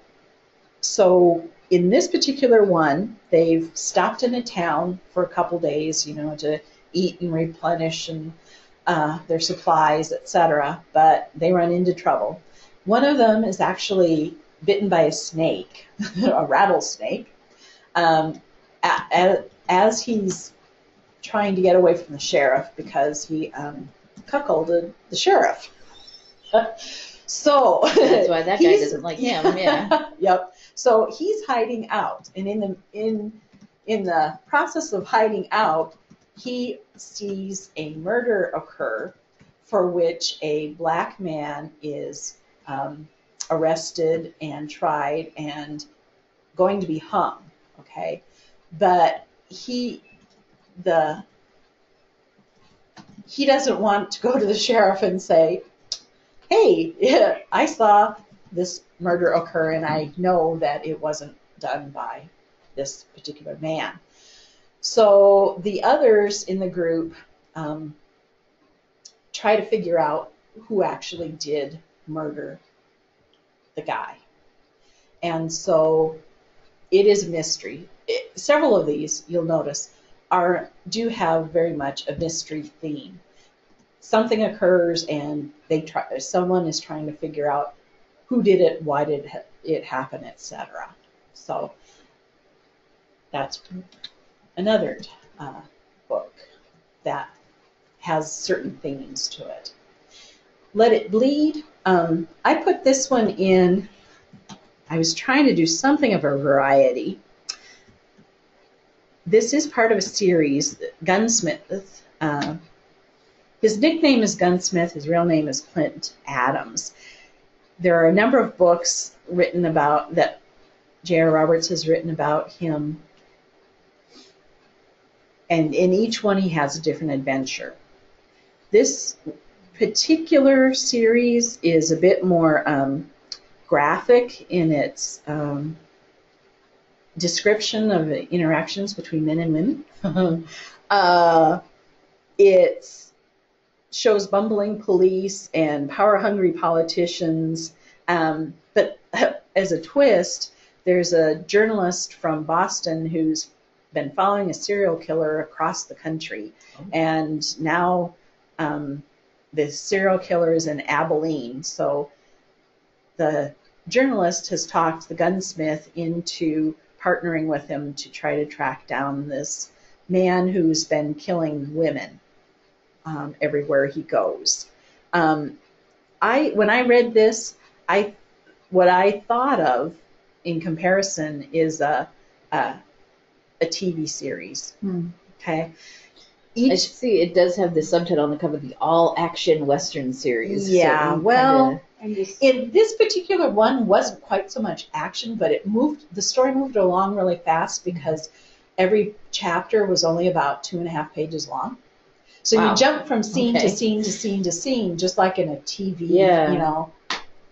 so in this particular one, they've stopped in a town for a couple days, you know, to eat and replenish and uh, their supplies, etc. But they run into trouble. One of them is actually bitten by a snake, a rattlesnake. Um, as, as he's trying to get away from the sheriff because he um, cuckolded the sheriff. so That's why that guy doesn't like him. Yeah. yep. So he's hiding out, and in the in in the process of hiding out, he sees a murder occur, for which a black man is um, arrested and tried and going to be hung. Okay, but he the he doesn't want to go to the sheriff and say, "Hey, I saw this murder occur, and I know that it wasn't done by this particular man." So the others in the group um, try to figure out who actually did murder the guy, and so it is a mystery. It, several of these, you'll notice, are do have very much a mystery theme. Something occurs, and they try. Someone is trying to figure out who did it, why did it happen, etc. So that's another uh, book that has certain themes to it. Let It Bleed. Um, I put this one in. I was trying to do something of a variety. This is part of a series, Gunsmith. Uh, his nickname is Gunsmith. His real name is Clint Adams. There are a number of books written about that J.R. Roberts has written about him, and in each one he has a different adventure. This particular series is a bit more um, graphic in its um, description of interactions between men and women. uh, it shows bumbling police and power hungry politicians. Um, but as a twist, there's a journalist from Boston who's been following a serial killer across the country. Oh. And now um, the serial killer is in Abilene. So the journalist has talked the gunsmith into partnering with him to try to track down this man who's been killing women um, everywhere he goes. Um, I when I read this, I what I thought of in comparison is a a, a TV series. Hmm. Okay, I each see it does have the subtitle on the cover, the all action western series. So Yeah, you well, kinda- in this particular one wasn't quite so much action, but it moved. The story moved along really fast because every chapter was only about two and a half pages long. So Wow. you jump from scene Okay. to scene to scene to scene, just like in a TV, Yeah. you know,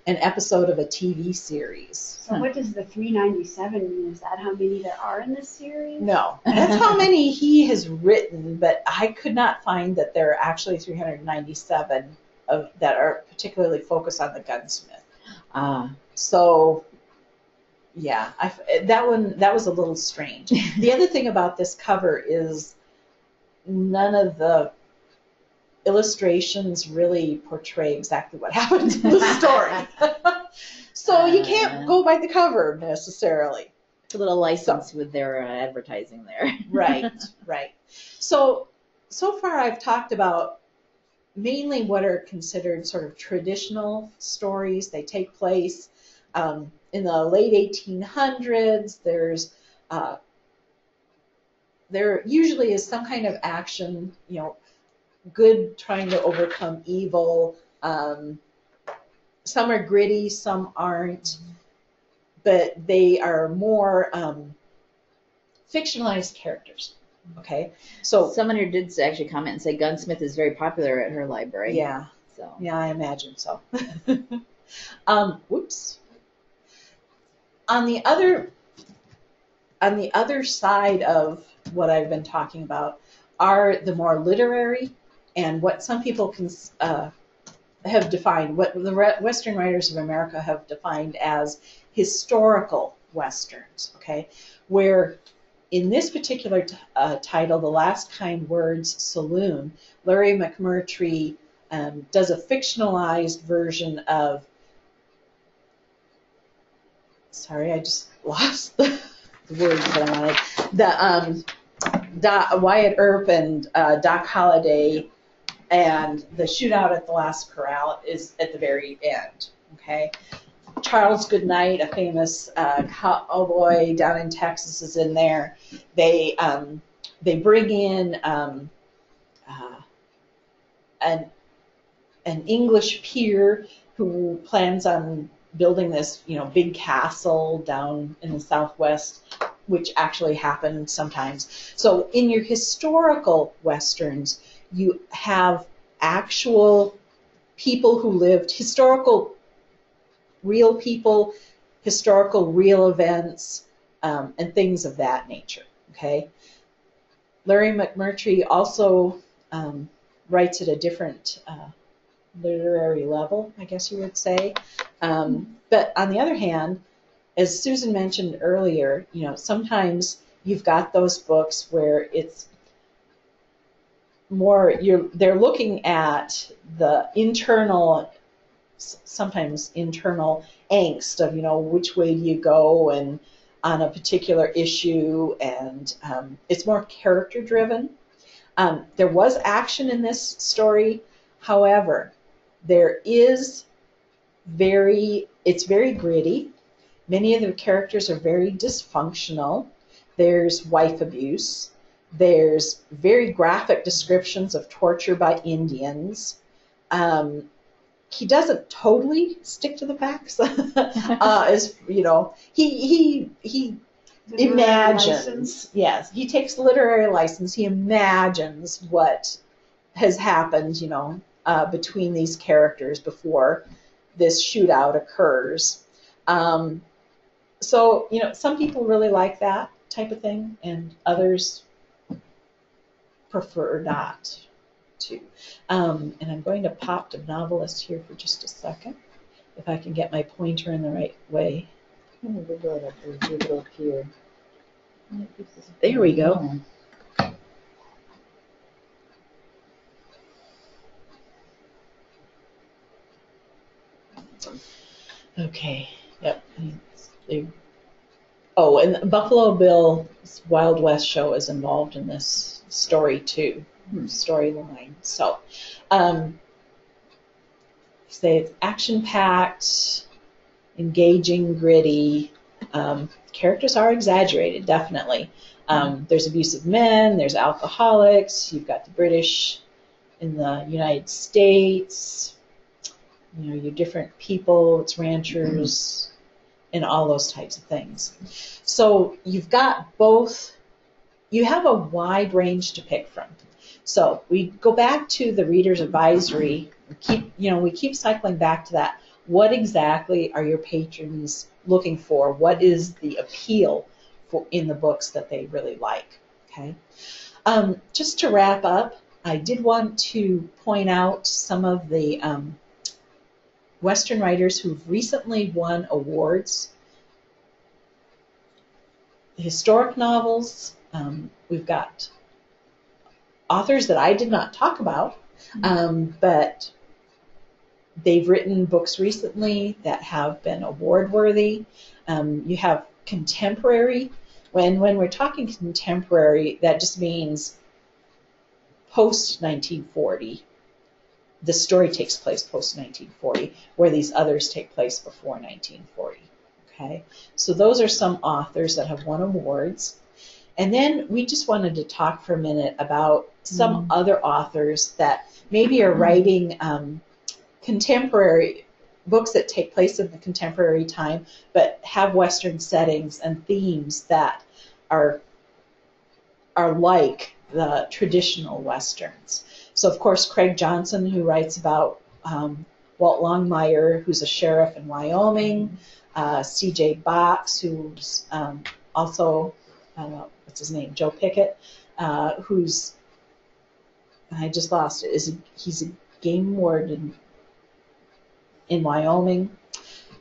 an episode of a TV series. so what does the 397 mean? Is that how many there are in this series? No, that's how many he has written, but I could not find that there are actually 397 of that are particularly focused on the gunsmith. ah, So, yeah, I, that one that was a little strange. the other thing about this cover is none of the illustrations really portray exactly what happens in the story. so you can't go by the cover necessarily. a little license with their uh, advertising there. Right, right. So, so far I've talked about mainly what are considered sort of traditional stories. They take place um, in the late 1800s. There's uh, there usually is some kind of action, you know, good trying to overcome evil. Um, some are gritty, some aren't, but they are more um, fictionalized characters. Okay, so Someone here did actually comment and say Gunsmith is very popular at her library. yeah, So yeah, I imagine so. um, whoops. On the other, on the other side of what I've been talking about are the more literary and what some people can uh, have defined what the Western writers of America have defined as historical westerns. Okay, where in this particular uh, title, The Last Kind Words Saloon, Larry McMurtry um, does a fictionalized version of. Sorry, I just lost the, the words that I wanted. The um, Wyatt Earp and uh, Doc Holliday, and the shootout at the last corral is at the very end. Okay, Charles Goodnight, a famous uh, cowboy down in Texas, is in there. They um, they bring in um, uh, an an English peer who plans on building this, you know, big castle down in the southwest, which actually happened sometimes. So in your historical westerns, you have actual people who lived, historical real people, historical real events, um, and things of that nature. Okay. Larry McMurtry also um, writes at a different uh, literary level, I guess you would say. Um, but on the other hand, as Susan mentioned earlier, you know, sometimes you've got those books where it's more you're they're looking at the internal sometimes internal angst of you know which way do you go and on a particular issue and um, it's more character driven. Um, there was action in this story. However there is very it's very gritty. Many of the characters are very dysfunctional. There's wife abuse there's very graphic descriptions of torture by indians um, he doesn't totally stick to the facts. uh, as you know, he he he imagines. Yes, he takes literary license. He imagines what has happened. You know, uh, between these characters before this shootout occurs. Um, so you know, some people really like that type of thing, and others prefer not to. Um, and I'm going to pop to novelist here for just a second, if I can get my pointer in the right way. There we go. Okay. Yep. oh, and Buffalo Bill's Wild West show is involved in this story too storyline. So, um, say it's action packed, engaging, gritty. Um, characters are exaggerated, definitely. Um, there's abusive men, there's alcoholics, you've got the British in the United States, you know, your different people, it's ranchers, and all those types of things. So you've got both, you have a wide range to pick from. So we go back to the reader's advisory. Keep you know we keep cycling back to that. What exactly are your patrons looking for? What is the appeal for in the books that they really like? Okay. Um, just to wrap up, I did want to point out some of the um, Western writers who've recently won awards. Historic novels. Um, we've got authors that I did not talk about, mm-hmm. um, but they've written books recently that have been award worthy. Um, you have contemporary. When when we're talking contemporary, that just means post 1940. The story takes place post 1940, where these others take place before 1940. Okay, so those are some authors that have won awards. And then we just wanted to talk for a minute about some mm other authors that maybe are writing um, contemporary books that take place in the contemporary time, but have Western settings and themes that are are like the traditional westerns. So of course, Craig Johnson, who writes about um, Walt Longmire, who's a sheriff in Wyoming, uh, C.J. Box, who's um, also uh, what's his name, Joe Pickett, uh, who's I just lost it. Is he, he's a game warden in Wyoming.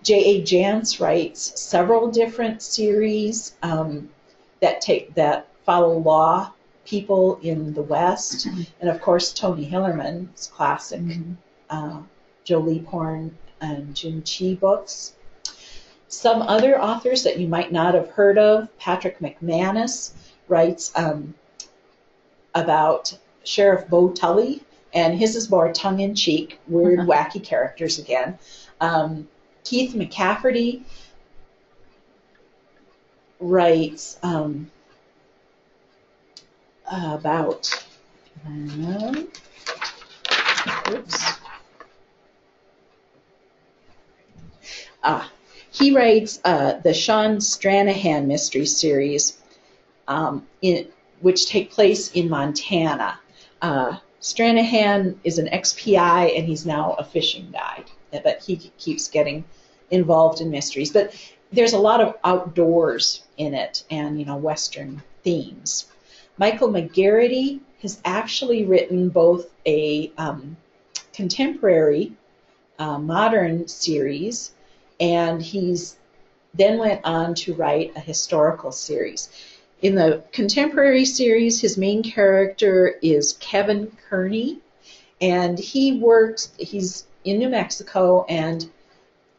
J.A. Jance writes several different series um, that take that follow law people in the West, and of course Tony Hillerman's classic Mhm. uh, Joe Leaphorn and Jim Chee books. Some other authors that you might not have heard of, Patrick McManus writes um, about Sheriff Bo Tully, and his is more tongue in cheek, weird, wacky characters again. Um, Keith McCafferty writes um, about. um, oops. Ah, he writes uh, the Sean Stranahan mystery series, um, in, which take place in Montana. Uh, Stranahan is an ex-PI and he's now a fishing guide, but he keeps getting involved in mysteries. But there's a lot of outdoors in it and you know Western themes. Michael McGarrity has actually written both a um, contemporary uh, modern series and he's then went on to write a historical series. In the contemporary series, his main character is Kevin Kerney, and he works, he's in New Mexico, and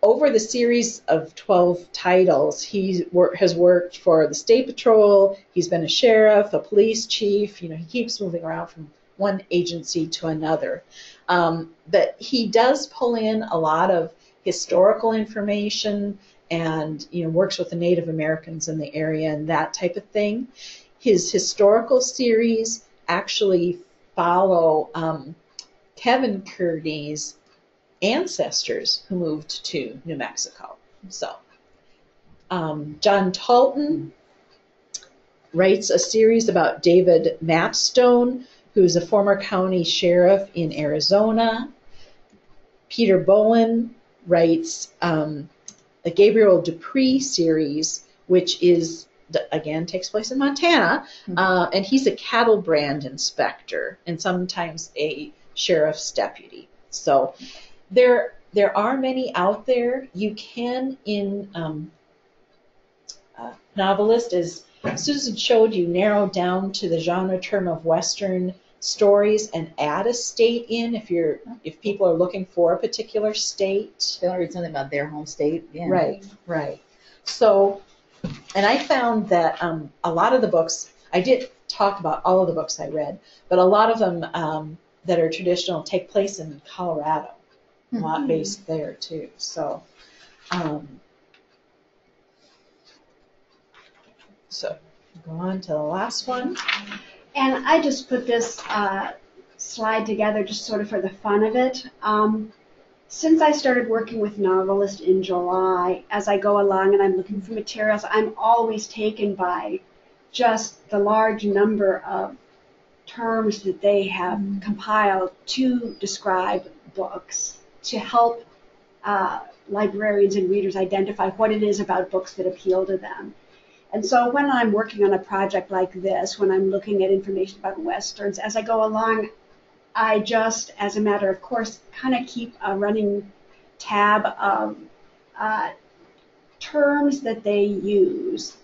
over the series of 12 titles, he has worked for the State Patrol, he's been a sheriff, a police chief, you know, he keeps moving around from one agency to another. Um, but he does pull in a lot of historical information and you know works with the Native Americans in the area and that type of thing. His historical series actually follow um, Kevin Kerney's ancestors who moved to New Mexico. So um, Jon Talton writes a series about David Mapstone, who's a former county sheriff in Arizona. Peter Bowen writes um, a Gabriel Du Pré series, which is again takes place in Montana, uh, and he's a cattle brand inspector and sometimes a sheriff's deputy. So there there are many out there. You can in um, uh, novelist, as Susan showed you, narrow down to the genre term of Western stories and add a state in if you're if people are looking for a particular state. They want to read something about their home state. Yeah. Right, right. So, and I found that um, a lot of the books, I did talk about all of the books I read, but a lot of them um, that are traditional take place in Colorado, a lot Mhm. based there too. So, um, so go on to the last one. And I just put this uh, slide together just sort of for the fun of it. Um, since I started working with Novelist in July, as I go along and I'm looking for materials, I'm always taken by just the large number of terms that they have compiled to describe books, to help uh, librarians and readers identify what it is about books that appeal to them. And so when I'm working on a project like this, when I'm looking at information about Westerns, as I go along, I just, as a matter of course, kind of keep a running tab of uh, terms that they use.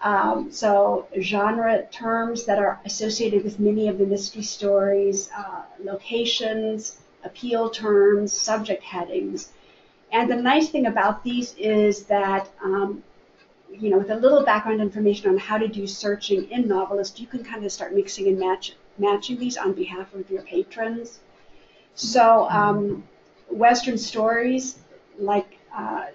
Um, so genre terms that are associated with many of the mystery stories, uh, locations, appeal terms, subject headings. And the nice thing about these is that um, you know, with a little background information on how to do searching in Novelist, you can kind of start mixing and match, matching these on behalf of your patrons. So, um, Western stories, like uh,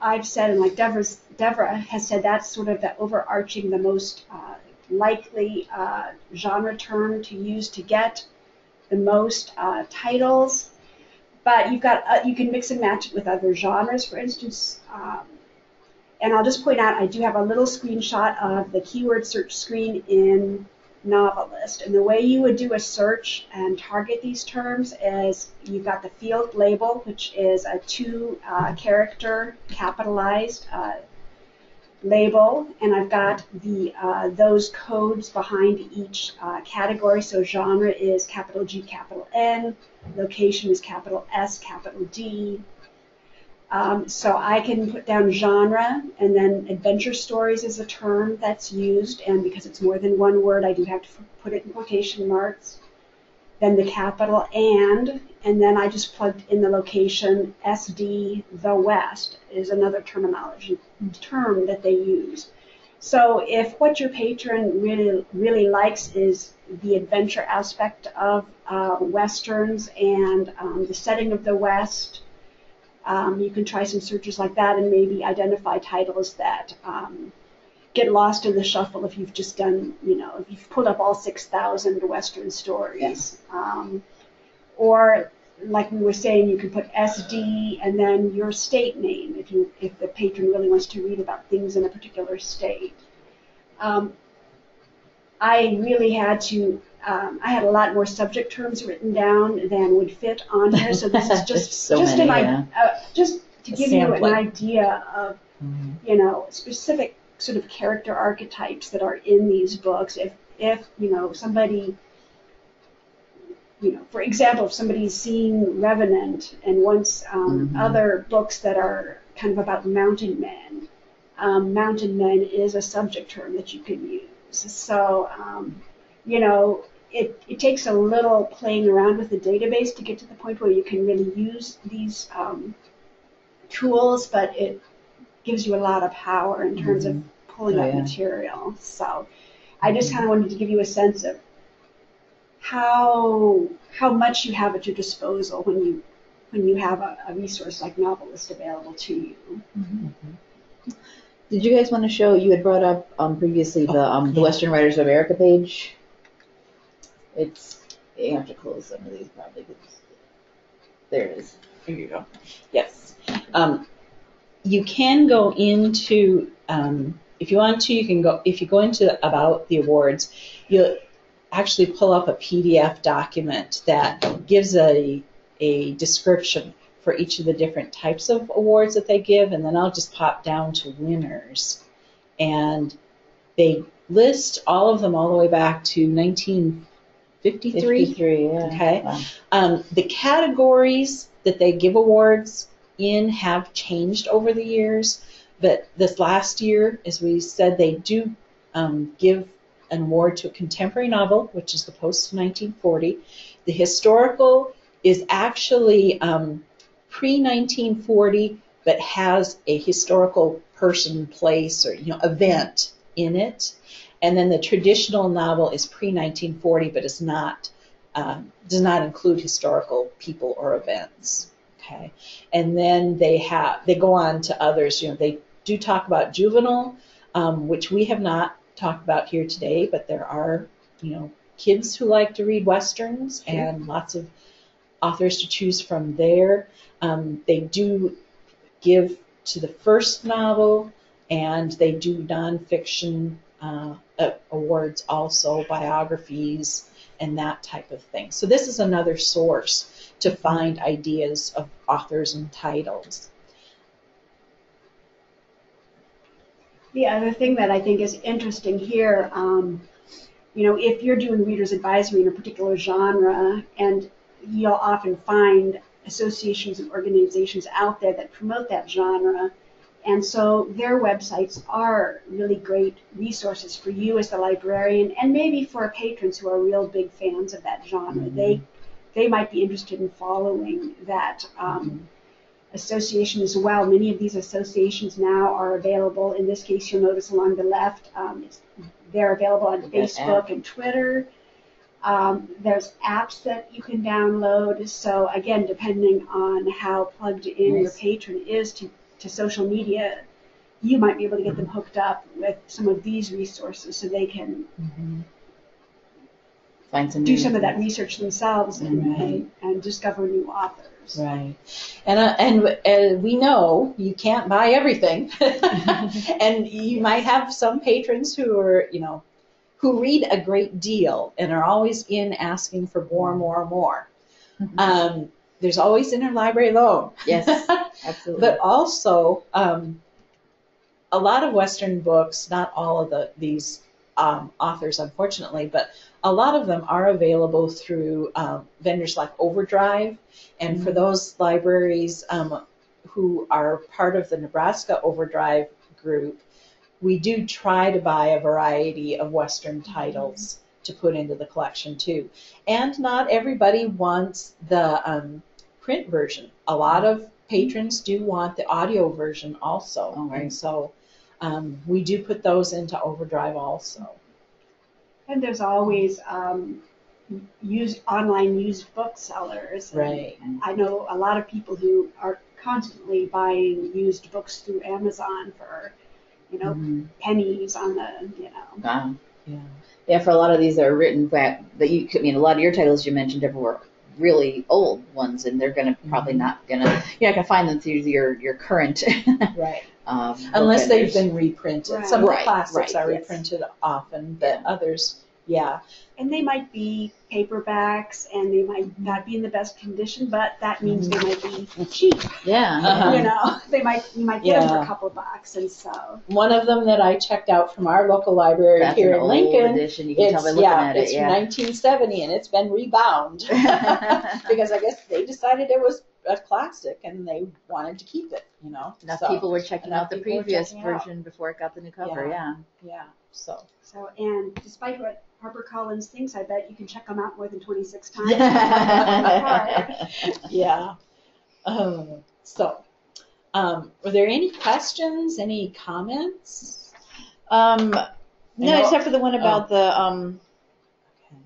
I've said, and like Deborah has said, that's sort of the overarching, the most uh, likely uh, genre term to use to get the most uh, titles. But you've got uh, you can mix and match it with other genres. For instance, um, and I'll just point out, I do have a little screenshot of the keyword search screen in Novelist. And the way you would do a search and target these terms is you've got the field label, which is a two uh, character capitalized uh, label. And I've got the uh, those codes behind each uh, category. So genre is capital G, capital N. Location is capital S, capital D. Um, so I can put down genre, and then adventure stories is a term that's used, and because it's more than one word, I do have to put it in quotation marks. Then the capital and, and then I just plugged in the location SD the West is another terminology term that they use. So if what your patron really really likes is the adventure aspect of uh, westerns and um, the setting of the West um, you can try some searches like that and maybe identify titles that um, get lost in the shuffle if you've just done, you know, if you've pulled up all 6,000 Western stories. Um, or, like we were saying, you can put SD and then your state name if you if the patron really wants to read about things in a particular state. Um, I really had to um, I had a lot more subject terms written down than would fit on here. So this is just So just many, an, i- uh, just to A give you an idea of you know specific sort of character archetypes that are in these books. If if you know somebody you know, for example, if somebody's seen Revenant and wants um, Mhm. other books that are kind of about mountain men, um, mountain men is a subject term that you can use. So, um, you know, it, it takes a little playing around with the database to get to the point where you can really use these um, tools, but it gives you a lot of power in terms of pulling Oh, up yeah. material. So, I just kind of wanted to give you a sense of how how much you have at your disposal when you when you have a, a resource like Novelist available to you. Did you guys want to show? You had brought up um, previously the um, the Western Writers of America page. It's you have to close some of these probably. 'cause- There it is. There you go. Yes. Um, you can go into, um, if you want to, you can go, if you go into about the awards, you'll actually pull up a PDF document that gives a, a description for each of the different types of awards that they give, and then I'll just pop down to winners. And they list all of them all the way back to 1953. Fifty-three. Yeah. Okay. Wow. Um, the categories that they give awards in have changed over the years, but this last year, as we said, they do um, give an award to a contemporary novel, which is the post 1940. The historical is actually um, pre 1940, but has a historical person, place, or you know event in it. And then the traditional novel is pre 1940, but is not um, does not include historical people or events. Okay, and then they have they go on to others. You know, they do talk about juvenile, um, which we have not talked about here today, but there are you know kids who like to read westerns and lots of authors to choose from there. Um, they do give to the first novel, and they do nonfiction uh, awards also, biographies, and that type of thing. So this is another source to find ideas of authors and titles. The other thing that I think is interesting here, um, you know, if you're doing reader's advisory in a particular genre, and you'll often find associations and organizations out there that promote that genre. And so their websites are really great resources for you as the librarian and maybe for patrons who are real big fans of that genre. They they might be interested in following that um, association as well. Many of these associations now are available. In this case, you'll notice along the left, um, they're available on Facebook and Twitter. Um, there's apps that you can download. So again, depending on how plugged in your patron is to, to social media, you might be able to get them hooked up with some of these resources so they can Find some. do some of that research themselves and, Right. and, and discover new authors. Right. And uh, and uh, we know you can't buy everything, and you might have some patrons who are you know who read a great deal and are always in asking for more, more, more. Um, there's always interlibrary loan. Yes, absolutely. But also, um, a lot of Western books, not all of the these um, authors, unfortunately, but a lot of them are available through um, vendors like Overdrive. And for those libraries um, who are part of the Nebraska Overdrive group, we do try to buy a variety of Western titles to put into the collection too. And not everybody wants the um, print version. A lot of patrons do want the audio version also. Oh, right. And so um, we do put those into Overdrive also. And there's always um, used online used booksellers. And Right. I know a lot of people who are constantly buying used books through Amazon for, you know, Mhm. pennies on the, you know. Wow. Yeah. Yeah, for a lot of these that are written back, that you, I mean, a lot of your titles you mentioned Deborah, were really old ones, and they're gonna probably Mhm. not gonna, you're not gonna find them through your your current. Right. um, Unless they've been reprinted. Right. Some of the Right, classics right, are yes. reprinted often, but others, yeah. And they might be paperbacks and they might not be in the best condition, but that means they might be cheap. Yeah. Uh-huh. You know, they might you might get them for a couple of bucks, and so One of them that I checked out from our local library That's here an in old Lincoln. edition. You can tell It's, by looking yeah, at it's it. from Yeah. 1970 and it's been rebound because I guess they decided it was a classic and they wanted to keep it. You know, Enough So, people were checking out the previous checking it out. version before it got the new cover. Yeah. Yeah, so so and despite what HarperCollins thinks, I bet you can check them out more than 26 times. yeah. Um, so, um, were there any questions? Any comments? um, no, except for the one about the um, Okay.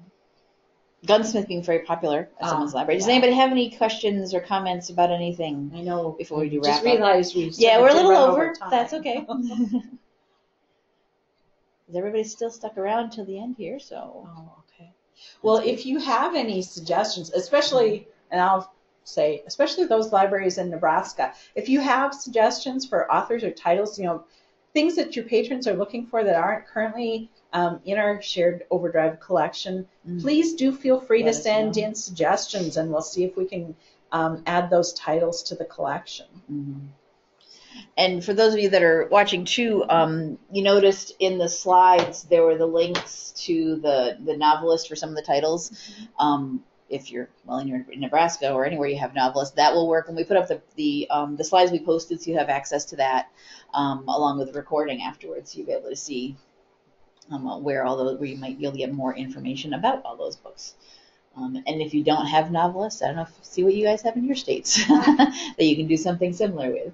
gunsmith being very popular at Ah, someone's library. Does yeah. anybody have any questions or comments about anything? I know. Before we do just wrap up. realized we. Yeah, we're a little run over. time. That's okay. Is everybody still stuck around till the end here? So Oh, okay. Well, if you have any suggestions, especially, and I'll say, especially those libraries in Nebraska, if you have suggestions for authors or titles, you know, things that your patrons are looking for that aren't currently um, in our shared Overdrive collection, Mm. please do feel free Let to send in suggestions, and we'll see if we can um, add those titles to the collection. Mhm. And for those of you that are watching too, um, you noticed in the slides there were the links to the the novelist for some of the titles. Um, if you're well in, your, in Nebraska or anywhere you have novelists, that will work. When we put up the the um, the slides we posted, so you have access to that um, along with the recording afterwards. So you'll be able to see um, where all those where you might be able to get more information about all those books. Um, and if you don't have novelists, I don't know, if, see what you guys have in your states that you can do something similar with.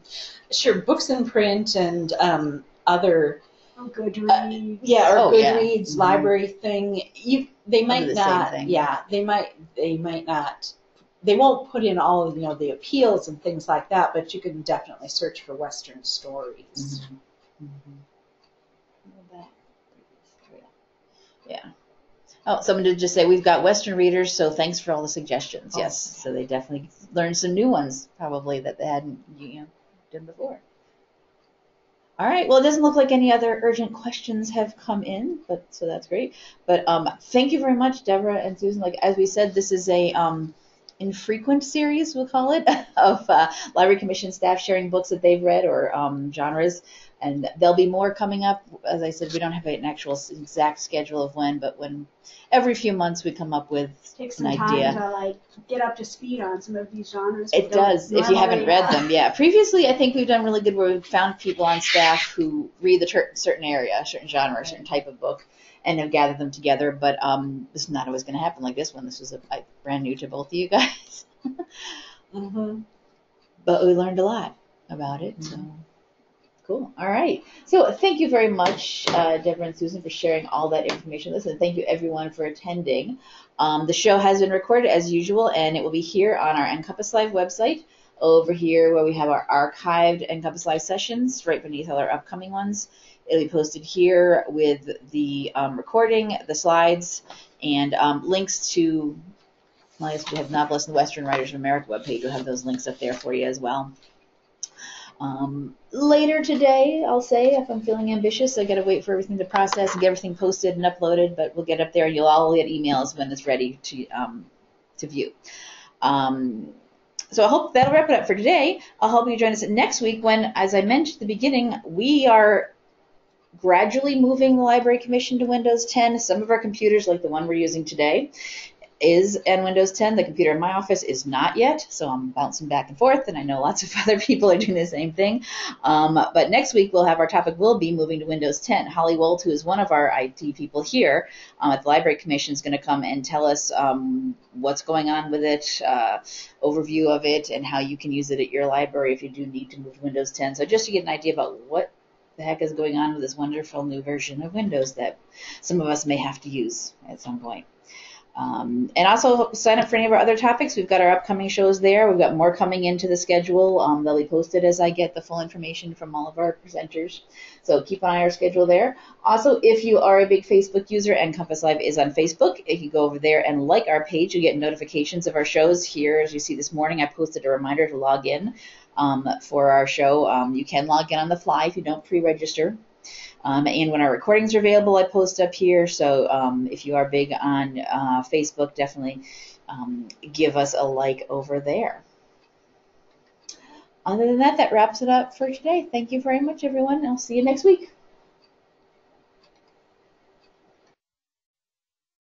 Sure, books in print and um, other Oh, Goodreads. Yeah, or Oh, yeah. Goodreads Mhm. library thing. You they might the not. Yeah, they might they might not. They won't put in all of you know the appeals and things like that, but you can definitely search for Western stories. Yeah. Oh, someone did just say we've got Western readers, so thanks for all the suggestions. Oh. Yes, so they definitely learned some new ones probably that they hadn't you know done before. All right. Well, it doesn't look like any other urgent questions have come in, but so that's great. But um, thank you very much, Deborah and Susan. Like as we said, this is a um, infrequent series, we'll call it, of uh, library commission staff sharing books that they've read or um, genres. And there'll be more coming up. As I said, we don't have an actual exact schedule of when, but when every few months we come up with Take an some time idea. to like get up to speed on some of these genres. It does, if you haven't read them. Yeah. Previously, I think we've done really good where we've found people on staff who read the ter- certain area, certain genre, a certain type of book, and have gathered them together. But um, this is not always going to happen like this one. This was a, brand new to both of you guys. Mm-hmm. but we learned a lot about it. So cool. All right. So thank you very much, uh, Deborah and Susan, for sharing all that information. Listen, thank you everyone for attending. Um, the show has been recorded as usual, and it will be here on our NCompass Live website. Over here, where we have our archived NCompass Live sessions, right beneath all our upcoming ones. It'll be posted here with the um, recording, the slides, and um, links to well, I guess we have Novelists and Western Writers of America webpage. We'll have those links up there for you as well. Um, later today, I'll say, if I'm feeling ambitious, I gotta wait for everything to process and get everything posted and uploaded, but we'll get up there and you'll all get emails when it's ready to, um, to view. Um, so I hope that'll wrap it up for today. I'll hope you join us next week when, as I mentioned at the beginning, we are gradually moving the Library Commission to Windows 10. Some of our computers, like the one we're using today, is in Windows 10. The computer in my office is not yet, so I'm bouncing back and forth, and I know lots of other people are doing the same thing. Um, but next week we'll have our topic will be moving to Windows 10. Holly Wold, who is one of our IT people here um, at the Library Commission, is going to come and tell us um, what's going on with it, uh, overview of it, and how you can use it at your library if you do need to move to Windows 10. So just to get an idea about what the heck is going on with this wonderful new version of Windows that some of us may have to use at some point. Um, and also sign up for any of our other topics. We've got our upcoming shows there. We've got more coming into the schedule. Um, they'll be posted as I get the full information from all of our presenters. So keep an eye on our schedule there. Also, if you are a big Facebook user NCompass Live is on Facebook, if you go over there and like our page, you get notifications of our shows. Here, as you see this morning, I posted a reminder to log in um, for our show. Um, you can log in on the fly if you don't pre-register. Um, and when our recordings are available, I post up here. So um, if you are big on uh, Facebook, definitely um, give us a like over there. Other than that, that wraps it up for today. Thank you very much, everyone. I'll see you next week.